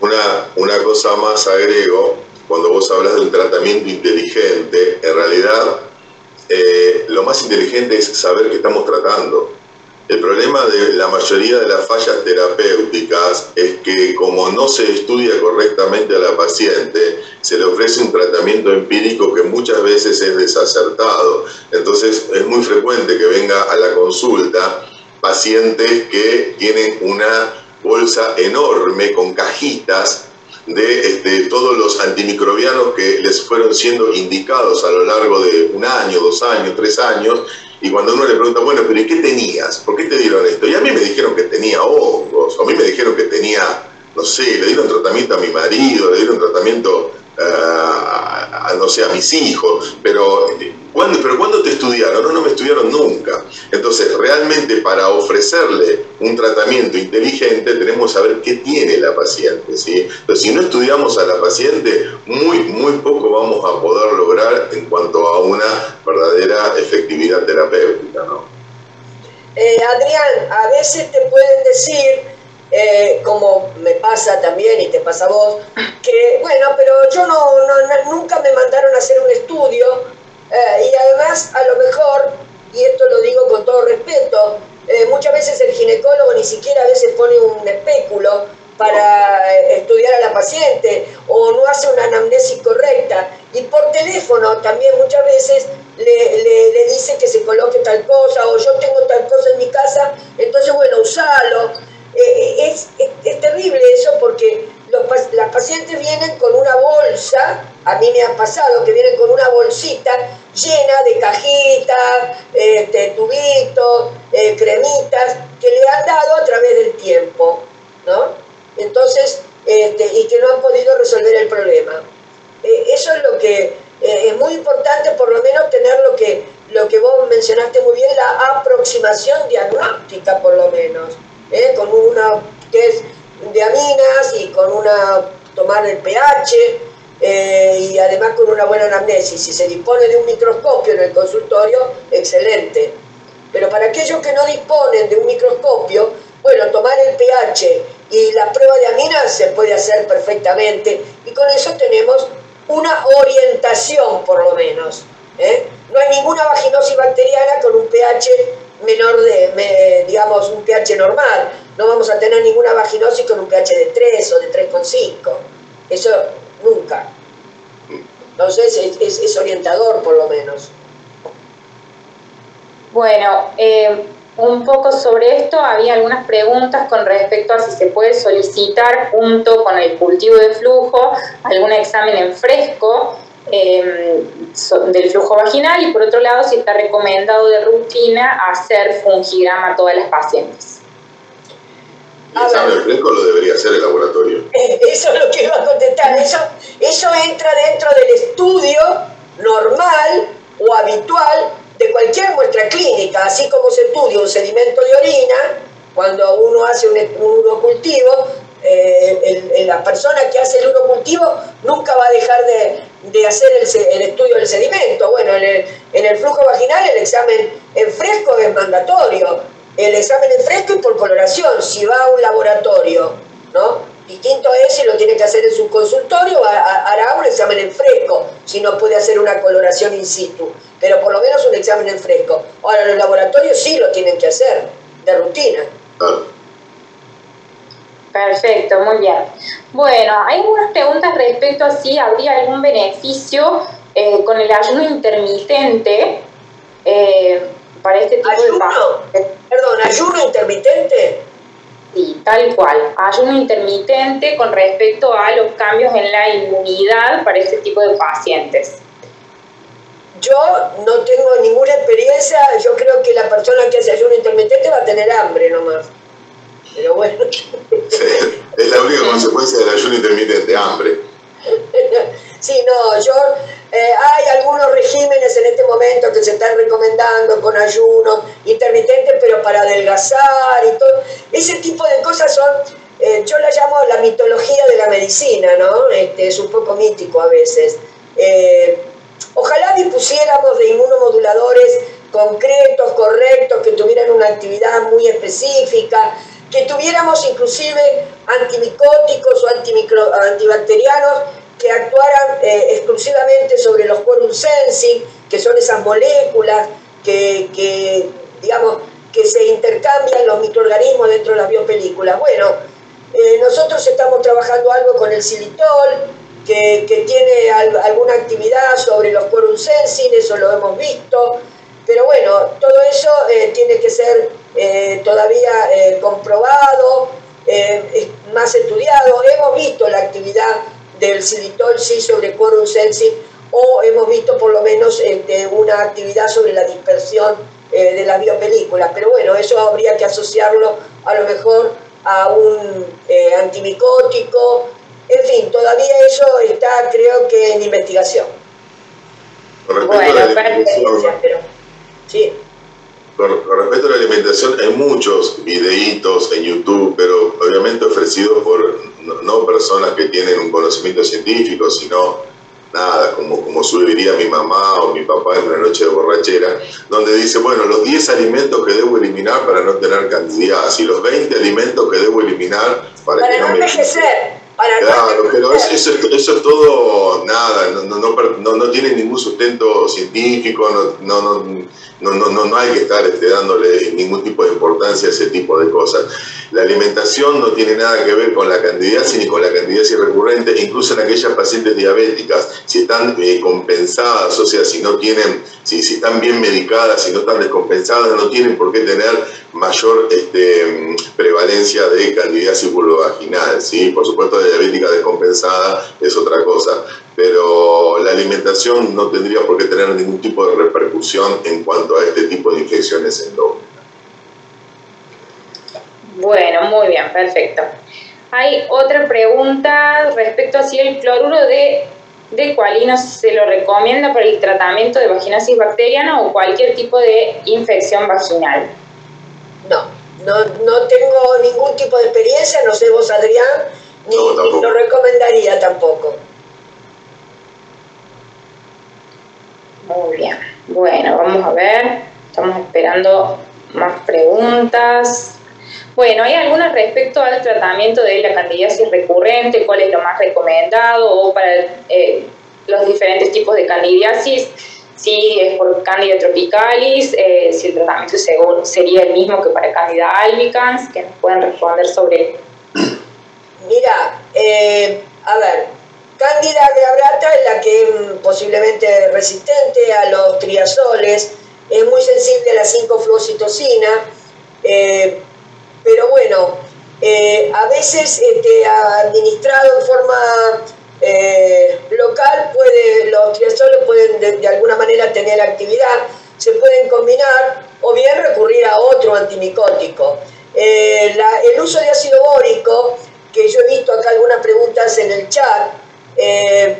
Una, una cosa más agrego, cuando vos hablas del tratamiento inteligente, en realidad eh, lo más inteligente es saber qué estamos tratando. El problema de la mayoría de las fallas terapéuticas es que como no se estudia correctamente a la paciente, se le ofrece un tratamiento empírico que muchas veces es desacertado. Entonces es muy frecuente que venga a la consulta pacientes que tienen una bolsa enorme con cajitas de este, todos los antimicrobianos que les fueron siendo indicados a lo largo de un año, dos años, tres años, y cuando uno le pregunta, bueno, pero ¿y qué tenías? ¿Por qué te dieron esto? Y a mí me dijeron que tenía hongos, a mí me dijeron que tenía, no sé, le dieron tratamiento a mi marido, le dieron tratamiento a, no sé, a mis hijos, pero ¿cuándo, pero ¿cuándo te estudiaron? No, no me estudiaron nunca. Entonces, realmente para ofrecerle un tratamiento inteligente tenemos que saber qué tiene la paciente, ¿sí? Entonces, si no estudiamos a la paciente, muy, muy poco vamos a poder lograr en cuanto a una verdadera efectividad terapéutica, ¿no? Eh, Adrián, a veces te pueden decir eh, como me pasa también y te pasa a vos, que bueno, pero yo no, nunca me mandaron a hacer un estudio eh, y además a lo mejor, y esto lo digo con todo respeto, eh, muchas veces el ginecólogo ni siquiera a veces pone un espéculo para estudiar a la paciente o no hace una anamnesis correcta y por teléfono también muchas veces le, le dice que se coloque tal cosa o yo tengo tal cosa en mi casa, entonces bueno, usalo eh, es, es, terrible eso porque los, las pacientes vienen con una bolsa, a mí me ha pasado que vienen con una bolsita llena de cajitas, este, tubitos, eh, cremitas, que le han dado a través del tiempo, ¿no? Entonces, este, y que no han podido resolver el problema. Eh, eso es lo que es muy importante, por lo menos tener lo que, lo que vos mencionaste muy bien, la aproximación diagnóstica, por lo menos. ¿Eh? con una test de aminas y con una tomar el pH eh, y además con una buena anamnesis. Si se dispone de un microscopio en el consultorio, excelente. Pero para aquellos que no disponen de un microscopio, bueno, tomar el pH y la prueba de aminas se puede hacer perfectamente y con eso tenemos una orientación por lo menos. ¿eh? No hay ninguna vaginosis bacteriana con un pH menor de, digamos, un pH normal. No vamos a tener ninguna vaginosis con un pH de 3 o de 3,5. Eso nunca. Entonces es, orientador por lo menos. Bueno, eh, un poco sobre esto, había algunas preguntas con respecto a si se puede solicitar junto con el cultivo de flujo algún examen en fresco Em, del flujo vaginal y por otro lado si está recomendado de rutina hacer fungigama a todas las pacientes. ¿El examen fresco lo debería hacer el laboratorio? *laughs* Eso es lo que iba a contestar. Eso, eso entra dentro del estudio normal o habitual de cualquier muestra clínica, así como se estudia un sedimento de orina, cuando uno hace un, un cultivo, eh, la persona que hace el urocultivo nunca va a dejar de, hacer el, estudio del sedimento. Bueno, en el, en el flujo vaginal el examen en fresco es mandatorio. El examen en fresco y por coloración, si va a un laboratorio, ¿no? Distinto es si lo tiene que hacer en su consultorio, hará un examen en fresco, si no puede hacer una coloración in situ, pero por lo menos un examen en fresco. Ahora, los laboratorios sí lo tienen que hacer, de rutina. Perfecto, muy bien. Bueno, hay algunas preguntas respecto a si habría algún beneficio eh, con el ayuno intermitente eh, para este tipo de... Perdón, ayuno intermitente. Sí, tal cual. Ayuno intermitente con respecto a los cambios en la inmunidad para este tipo de pacientes. Yo no tengo ninguna experiencia, yo creo que la persona que hace ayuno intermitente va a tener hambre nomás. Pero bueno. es la única consecuencia del ayuno intermitente, hambre. Sí, no, yo, eh, hay algunos regímenes en este momento que se están recomendando con ayuno intermitente, pero para adelgazar y todo. Ese tipo de cosas son, eh, yo la llamo la mitología de la medicina, ¿no? Este, es un poco mítico a veces. Eh, ojalá dispusiéramos de inmunomoduladores concretos, correctos, que tuvieran una actividad muy específica, que tuviéramos inclusive antimicóticos o antibacterianos que actuaran eh, exclusivamente sobre los quorum sensing, que son esas moléculas que, digamos, que se intercambian los microorganismos dentro de las biopelículas. Bueno, eh, nosotros estamos trabajando algo con el xilitol, que, tiene alguna actividad sobre los quorum sensing, eso lo hemos visto, pero bueno, todo eso eh, tiene que ser todavía comprobado, más estudiado. Hemos visto la actividad del xilitol sí sobre quorum sensing o hemos visto por lo menos este, una actividad sobre la dispersión eh, de las biopelículas. Pero bueno, eso habría que asociarlo a lo mejor a un eh, antimicótico. En fin, todavía eso está creo que en investigación. Respecto a la sí. con, respecto a la alimentación, hay muchos videitos en YouTube, pero obviamente ofrecidos por no, personas que tienen un conocimiento científico, sino nada, como, como subiría mi mamá o mi papá en una noche de borrachera, donde dice, bueno, los 10 alimentos que debo eliminar para no tener cantidad y los 20 alimentos que debo eliminar para, que no, me... envejecer. claro, pero eso, eso, es todo nada, no, no, no, tiene ningún sustento científico, no, no, no, no, no, hay que estar este, dándole ningún tipo de importancia a ese tipo de cosas. La alimentación no tiene nada que ver con la candidiasis ni con la candidiasis recurrente, incluso en aquellas pacientes diabéticas, si están eh, compensadas, o sea, si no tienen, si, si están bien medicadas, si no están descompensadas, no tienen por qué tener mayor este, prevalencia de candidiasis vulvovaginal, ¿sí? Por supuesto, la diabética descompensada es otra cosa, pero la alimentación no tendría por qué tener ningún tipo de repercusión en cuanto a este tipo de infecciones endógenas. Bueno, muy bien, perfecto. Hay otra pregunta respecto a si el cloruro de, de cualino se lo recomienda para el tratamiento de vaginosis bacteriana o cualquier tipo de infección vaginal. No, no, tengo ningún tipo de experiencia, no sé vos Adrián, ni lo recomendaría tampoco. Muy bien. Bueno, vamos a ver. Estamos esperando más preguntas. Bueno, ¿hay alguna respecto al tratamiento de la candidiasis recurrente? ¿Cuál es lo más recomendado? O para eh, los diferentes tipos de candidiasis, si es por Candida tropicalis, eh, si el tratamiento sería el mismo que para Candida albicans, que nos pueden responder sobre Mira, eh, a ver, Cándida glabra es la que es posiblemente resistente a los triazoles, es muy sensible a la 5-fluocitocina, eh, pero bueno, eh, a veces este, administrado en forma eh, local, puede, los triazoles pueden de, alguna manera tener actividad, se pueden combinar o bien recurrir a otro antimicótico. el uso de ácido bórico, que yo he visto acá algunas preguntas en el chat, eh,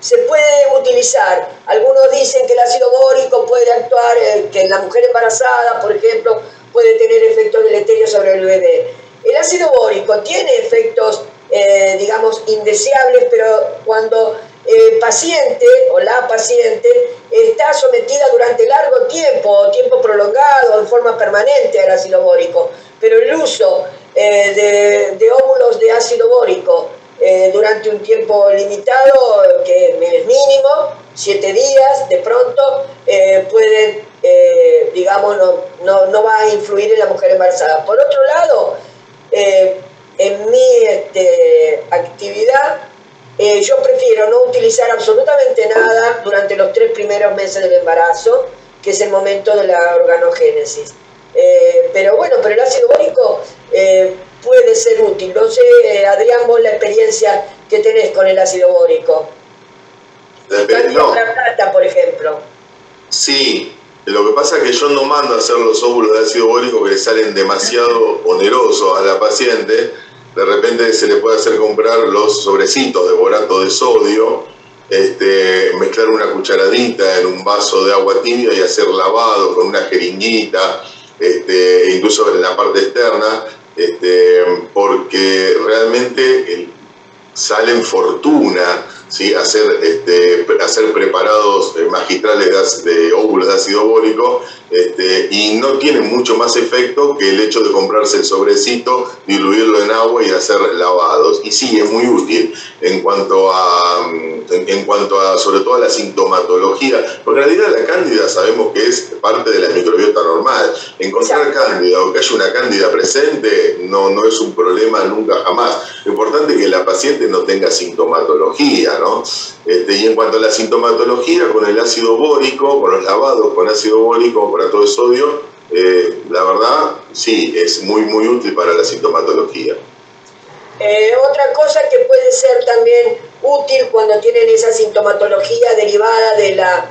se puede utilizar. Algunos dicen que el ácido bórico puede actuar, eh, que en la mujer embarazada, por ejemplo, puede tener efectos deleterios sobre el bebé. El ácido bórico tiene efectos, eh, digamos, indeseables, pero cuando el paciente o la paciente está sometida durante largo tiempo, tiempo prolongado, en forma permanente al ácido bórico, pero el uso de, óvulos de ácido bórico eh, durante un tiempo limitado, que es mínimo, siete días, de pronto eh, pueden, digamos, no, no, va a influir en la mujer embarazada. Por otro lado, en mi este, actividad, yo prefiero no utilizar absolutamente nada durante los tres primeros meses del embarazo, que es el momento de la organogénesis. Eh, pero bueno, pero el ácido bórico eh, puede ser útil. No sé, eh, Adrián, vos la experiencia que tenés con el ácido bórico. No. plata, por ejemplo. Sí, lo que pasa es que yo no mando a hacer los óvulos de ácido bórico que le salen demasiado onerosos a la paciente. De repente se le puede hacer comprar los sobrecitos de borato de sodio, este, mezclar una cucharadita en un vaso de agua tibia y hacer lavado con una jeringuita este, incluso en la parte externa, este, porque realmente salen fortuna ¿sí? hacer, este, hacer preparados eh, magistrales de, óvulos de ácido bórico este, y no tienen mucho más efecto que el hecho de comprarse el sobrecito, diluirlo en agua y hacer lavados. Y sí, es muy útil en cuanto a, en, cuanto a sobre todo a la sintomatología, porque en realidad la cándida sabemos que es parte de la microbiota normal. Encontrar cándida o que haya una cándida presente no, no es un problema nunca jamás. Lo importante es que la paciente no tenga sintomatología, Este, y en cuanto a la sintomatología, con el ácido bórico, con los lavados con ácido bórico, con ácido de sodio, eh, la verdad, sí, es muy, muy útil para la sintomatología. Eh, otra cosa que puede ser también útil cuando tienen esa sintomatología derivada de la,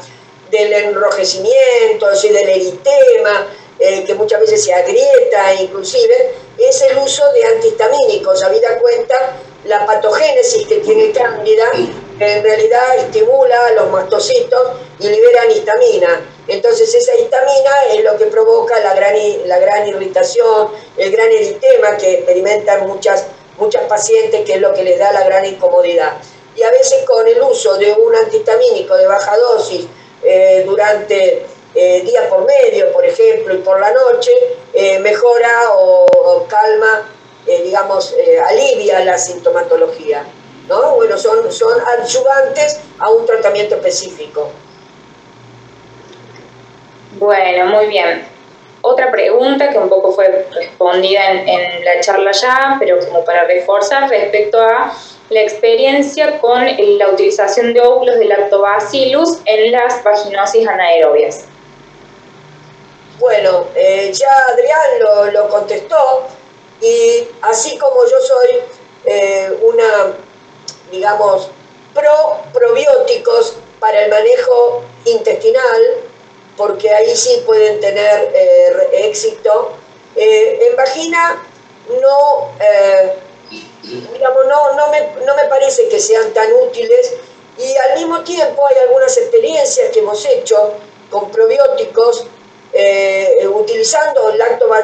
del enrojecimiento, del eritema, eh, que muchas veces se agrieta inclusive, es el uso de antihistamínicos. Habida cuenta la patogénesis que tiene Cándida, en realidad estimula a los mastocitos y liberan histamina. Entonces esa histamina es lo que provoca la gran, la gran irritación, el gran eritema que experimentan muchas, muchas pacientes, que es lo que les da la gran incomodidad. Y a veces con el uso de un antihistamínico de baja dosis eh, durante eh, día por medio, por ejemplo, y por la noche, eh, mejora o calma eh, digamos, alivia la sintomatología. ¿no? Bueno, son, son adyuvantes a un tratamiento específico. Bueno, muy bien. Otra pregunta que un poco fue respondida en, en, la charla ya, pero como para reforzar respecto a la experiencia con la utilización de óvulos de lactobacillus en las vaginosis anaerobias. Bueno, eh, ya Adrián lo, lo contestó, y así como yo soy eh, una, digamos, pro probióticos para el manejo intestinal, porque ahí sí pueden tener eh, éxito, en vagina no, digamos, no, no, me, no me parece que sean tan útiles y al mismo tiempo hay algunas experiencias que hemos hecho con probióticos eh, utilizando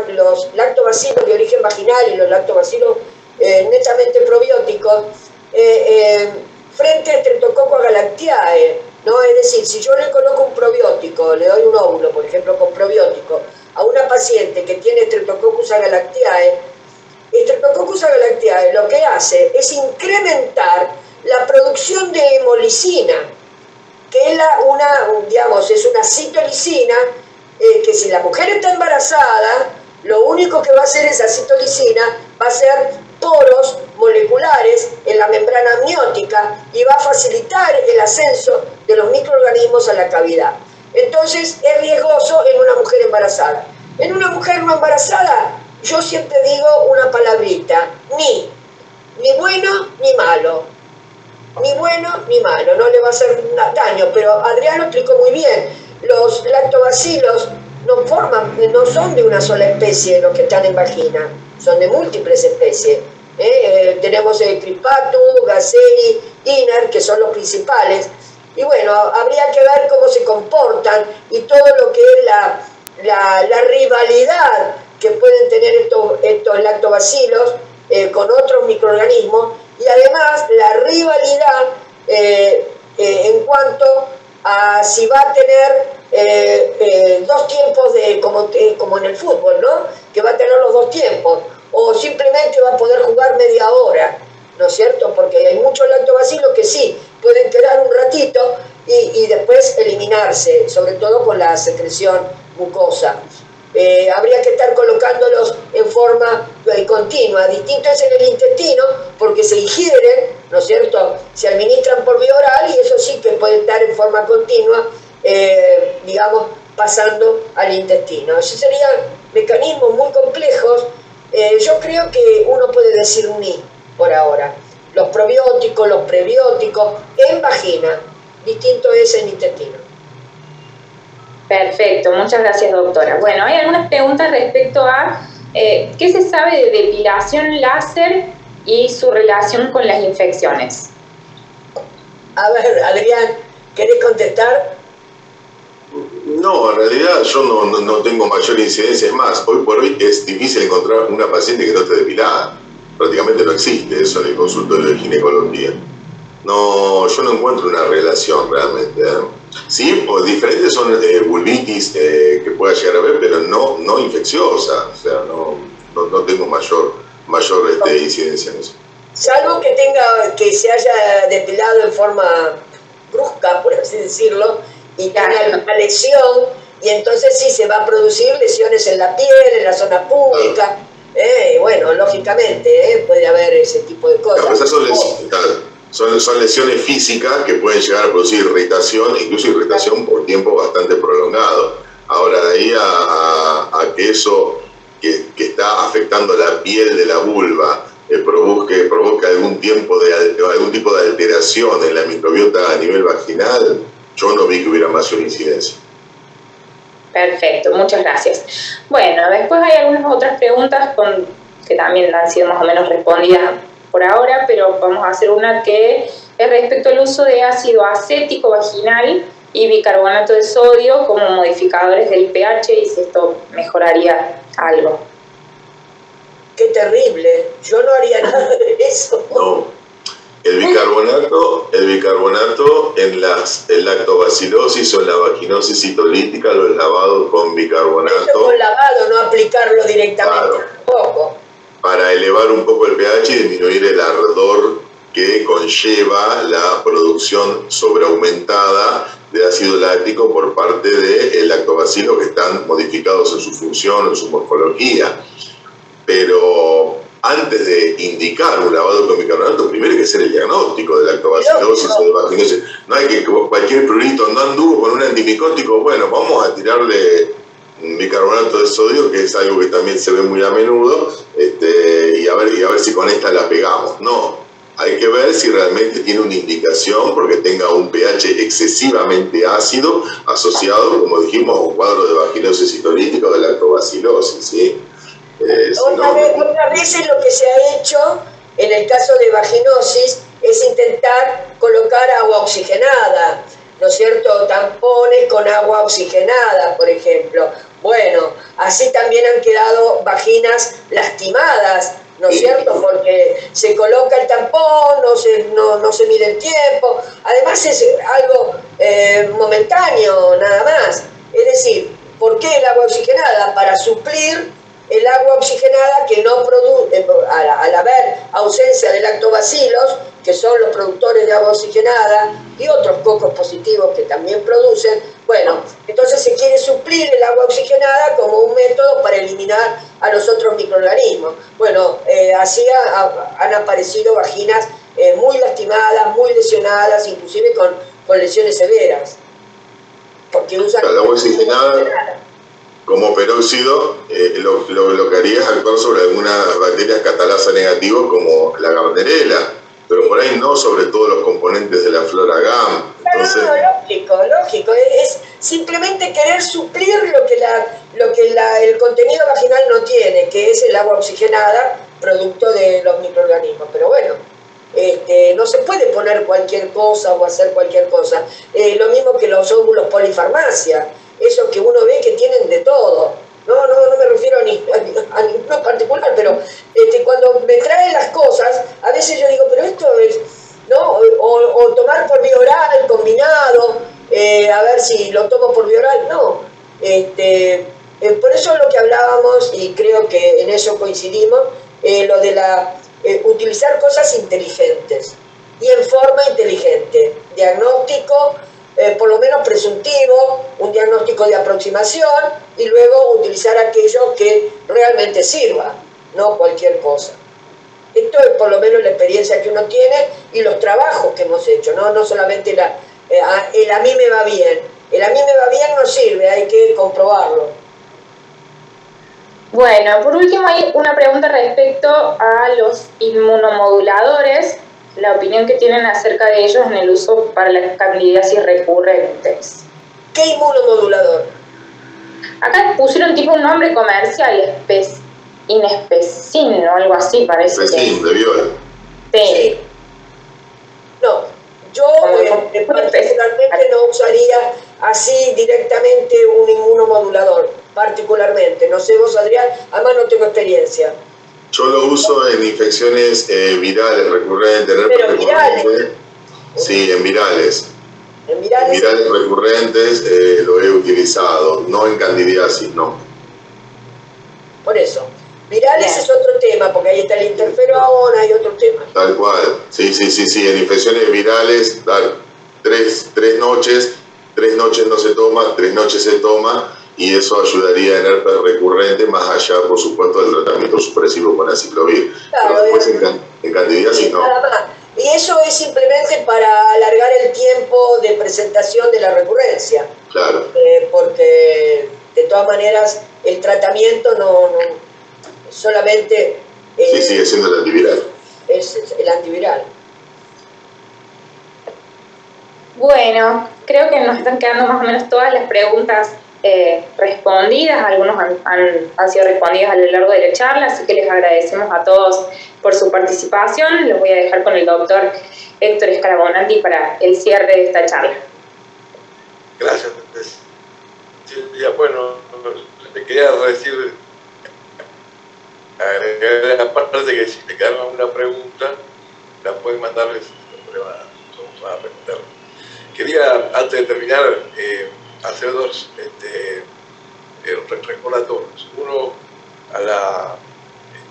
los lactobacilos de origen vaginal y los lactobacilos eh, netamente probióticos eh, frente a Streptococcus galactiae. ¿no? Es decir, si yo le coloco un probiótico, le doy un óvulo, por ejemplo, con probiótico, a una paciente que tiene Streptococcus galactiae, Streptococcus galactiae lo que hace es incrementar la producción de hemolicina, que es una, digamos, es una citolicina eh, que si la mujer está embarazada, lo único que va a hacer esa citolicina va a ser poros moleculares en la membrana amniótica y va a facilitar el ascenso de los microorganismos a la cavidad. Entonces es riesgoso en una mujer embarazada. En una mujer no embarazada, yo siempre digo una palabrita, ni, ni bueno ni malo. Ni bueno ni malo, no le va a hacer daño, pero Adrián lo explicó muy bien los lactobacilos no forman, no son de una sola especie los que están en vagina, son de múltiples especies. ¿eh? Eh, tenemos el Cripatus, Gaceri, Iner, que son los principales. Y bueno, habría que ver cómo se comportan y todo lo que es la, la, rivalidad que pueden tener estos, estos lactobacilos eh, con otros microorganismos y además la rivalidad eh, eh, en cuanto a si va a tener dos tiempos de como, como en el fútbol, ¿no? Que va a tener los dos tiempos o simplemente va a poder jugar media hora, ¿no es cierto? Porque hay muchos lactobacilos que sí, pueden quedar un ratito y, y después eliminarse, sobre todo con la secreción mucosa. Eh, habría que estar colocándolos en forma eh, continua. Distinto es en el intestino porque se ingieren, ¿no es cierto? Se administran por vía oral y eso sí que puede estar en forma continua, eh, digamos, pasando al intestino. Esos serían mecanismos muy complejos. yo creo que uno puede decir ni por ahora. Los probióticos, los prebióticos en vagina, distinto es en intestino. Perfecto, muchas gracias doctora. Bueno, hay algunas preguntas respecto a eh, qué se sabe de depilación láser y su relación con las infecciones. A ver, Adrián, ¿querés contestar? No, en realidad yo no, no, tengo mayor incidencia. Es más, hoy por hoy es difícil encontrar una paciente que no esté depilada. Prácticamente no existe eso en el consultorio de ginecología. No, yo no encuentro una relación realmente. ¿eh? Sí, pues diferentes son eh, vulvitis eh, que pueda llegar a haber, pero no, no infecciosa, o sea, no, no, tengo mayor, mayor este, incidencia en eso. Salvo que tenga, que se haya depilado en forma brusca, por así decirlo, y tenga una lesión, y entonces sí se va a producir lesiones en la piel, en la zona pública. Eh, bueno, lógicamente puede haber ese tipo de cosas. Son, son lesiones físicas que pueden llegar a producir irritación, incluso irritación por tiempo bastante prolongado. Ahora, de ahí a, que eso que, está afectando la piel de la vulva eh, provoque, provoque algún, tiempo de, algún tipo de alteración en la microbiota a nivel vaginal, yo no vi que hubiera mayor incidencia. Perfecto, muchas gracias. Bueno, después hay algunas otras preguntas con, que también han sido más o menos respondidas por ahora, pero vamos a hacer una que es respecto al uso de ácido acético vaginal y bicarbonato de sodio como modificadores del pH y si esto mejoraría algo. Qué terrible, yo no haría nada de eso. *laughs* No. El bicarbonato, el bicarbonato en las lactobacilosis o en la vaginosis citolítica, los lavados con bicarbonato. con lavado, no aplicarlo directamente tampoco para elevar un poco el pH y disminuir el ardor que conlleva la producción sobreaumentada de ácido láctico por parte de lactobacilos que están modificados en su función, en su morfología. Pero antes de indicar un lavado con bicarbonato, primero hay que hacer el diagnóstico de lactobacilosis o de vaginosis. No hay que cualquier prurito no anduvo con un antimicótico, bueno, vamos a tirarle bicarbonato de sodio, que es algo que también se ve muy a menudo, este, y, a ver, y a ver si con esta la pegamos. No, hay que ver si realmente tiene una indicación porque tenga un pH excesivamente ácido asociado, como dijimos, a un cuadro de vaginosis citolítica o de lactobacilosis. ¿sí? Eh, otra, vez, otra vez lo que se ha hecho en el caso de vaginosis es intentar colocar agua oxigenada, ¿no es cierto? Tampones con agua oxigenada, por ejemplo, bueno, así también han quedado vaginas lastimadas, ¿no es cierto? Porque se coloca el tampón, no se, no, se mide el tiempo, además es algo eh, momentáneo nada más. Es decir, ¿por qué el agua oxigenada? Para suplir el agua oxigenada que no produce, al, haber ausencia de lactobacilos, que son los productores de agua oxigenada, y otros cocos positivos que también producen, bueno, entonces se quiere suplir el agua oxigenada como un método para eliminar a los otros microorganismos. Bueno, eh, así han aparecido vaginas eh, muy lastimadas, muy lesionadas, inclusive con, con lesiones severas. Porque usan... El agua oxigenada como peróxido, eh, lo, lo, que haría es actuar sobre algunas bacterias catalasa negativas como la gardnerella, pero por ahí no sobre todos los componentes de la flora GAM. Entonces... No, lógico, lógico. Es simplemente querer suplir lo que, la, lo que la, el contenido vaginal no tiene, que es el agua oxigenada, producto de los microorganismos. Pero bueno, este, no se puede poner cualquier cosa o hacer cualquier cosa. Eh, lo mismo que los óvulos polifarmacia esos que uno ve que tienen de todo. No, no, no me refiero ni, Bueno, este, cuando me traen las cosas, a veces yo digo, pero esto es, ¿no? O, tomar por vía oral combinado, eh, a ver si lo tomo por vía oral, no. Este, eh, por eso lo que hablábamos, y creo que en eso coincidimos, eh, lo de la utilizar cosas inteligentes y en forma inteligente. Diagnóstico, por lo menos presuntivo, un diagnóstico de aproximación y luego utilizar aquello que realmente sirva, no cualquier cosa. Esto es por lo menos la experiencia que uno tiene y los trabajos que hemos hecho, no, no solamente la, el a mí me va bien. El a mí me va bien no sirve, hay que comprobarlo. Bueno, por último hay una pregunta respecto a los inmunomoduladores, la opinión que tienen acerca de ellos en el uso para las candidiasis recurrentes. ¿Qué inmunomodulador? Acá pusieron tipo un nombre comercial, Inespecin o algo así parece. Especin, de viola. Sí. No, yo eh, particularmente no usaría así directamente un inmunomodulador, particularmente. No sé vos, Adrián, además no tengo experiencia. Yo lo uso en infecciones eh, virales recurrentes. Pero virales. Sí, en virales. En virales, en virales recurrentes eh, lo he utilizado, no en candidiasis, no. Por eso. Virales es otro tema, porque ahí está el interferón, hay otro tema. Tal cual, sí, sí, sí, sí, en infecciones virales, dar tres, tres noches, tres noches no se toma, tres noches se toma, y eso ayudaría en herpes recurrente, más allá, por supuesto, del tratamiento supresivo con aciclovir. Claro, Pero después en, en candidiasis no. Y eso es simplemente para alargar el tiempo de presentación de la recurrencia. Claro. Eh, porque de todas maneras el tratamiento no solamente... Eh, sí, sigue siendo el antiviral. Es el antiviral. Bueno, creo que nos están quedando más o menos todas las preguntas eh, respondidas, algunos han, han, sido respondidas a lo largo de la charla, así que les agradecemos a todos por su participación. Los voy a dejar con el doctor Héctor Escarabonanti para el cierre de esta charla. Gracias, Silvia. Bueno, le quería decir agregar la parte que si te quedaron alguna pregunta, la pueden mandarles a preguntar. Quería, antes de terminar, eh, hacer dos este, eh, recordatorios. Uno a la,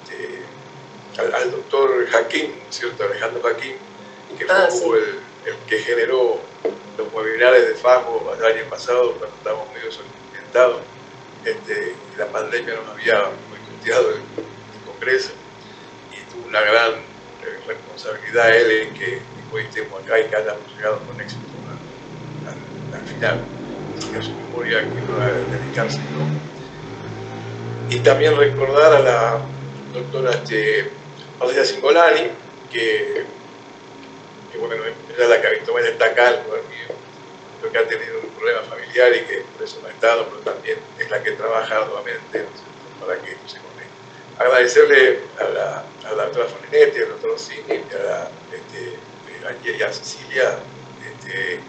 este, al, doctor Jaquín, ¿cierto? Alejandro Jaquín, que ah, fue el, que generó los webinars de FASMO el año pasado, cuando estábamos medio solicitados. Este, la pandemia nos había boicoteado y tuvo una gran eh, responsabilidad él en que hoy estemos acá y que hayamos llegado con éxito al, final. Que su memoria no a dedicarse. Y también recordar a la doctora este, Patricia Singolani, que, que bueno, ella la que ha visto más destacar, creo que ha tenido un problema familiar y que por eso no ha estado, pero también es la que trabaja arduamente para que se agradecerle a la, a la doctora Foninetti, al doctor Cini, a, la, este, a Cecilia, este,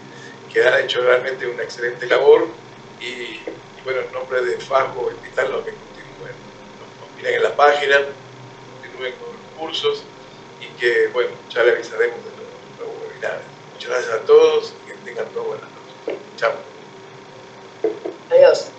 que han hecho realmente una excelente labor y, bueno, en nombre de FASBO invitarlos a que continúen, nos, miren en la página, continúen con los cursos y que bueno, ya le avisaremos de los, los webinars. Muchas gracias a todos y que tengan todas buenas noches. Chao. Adiós.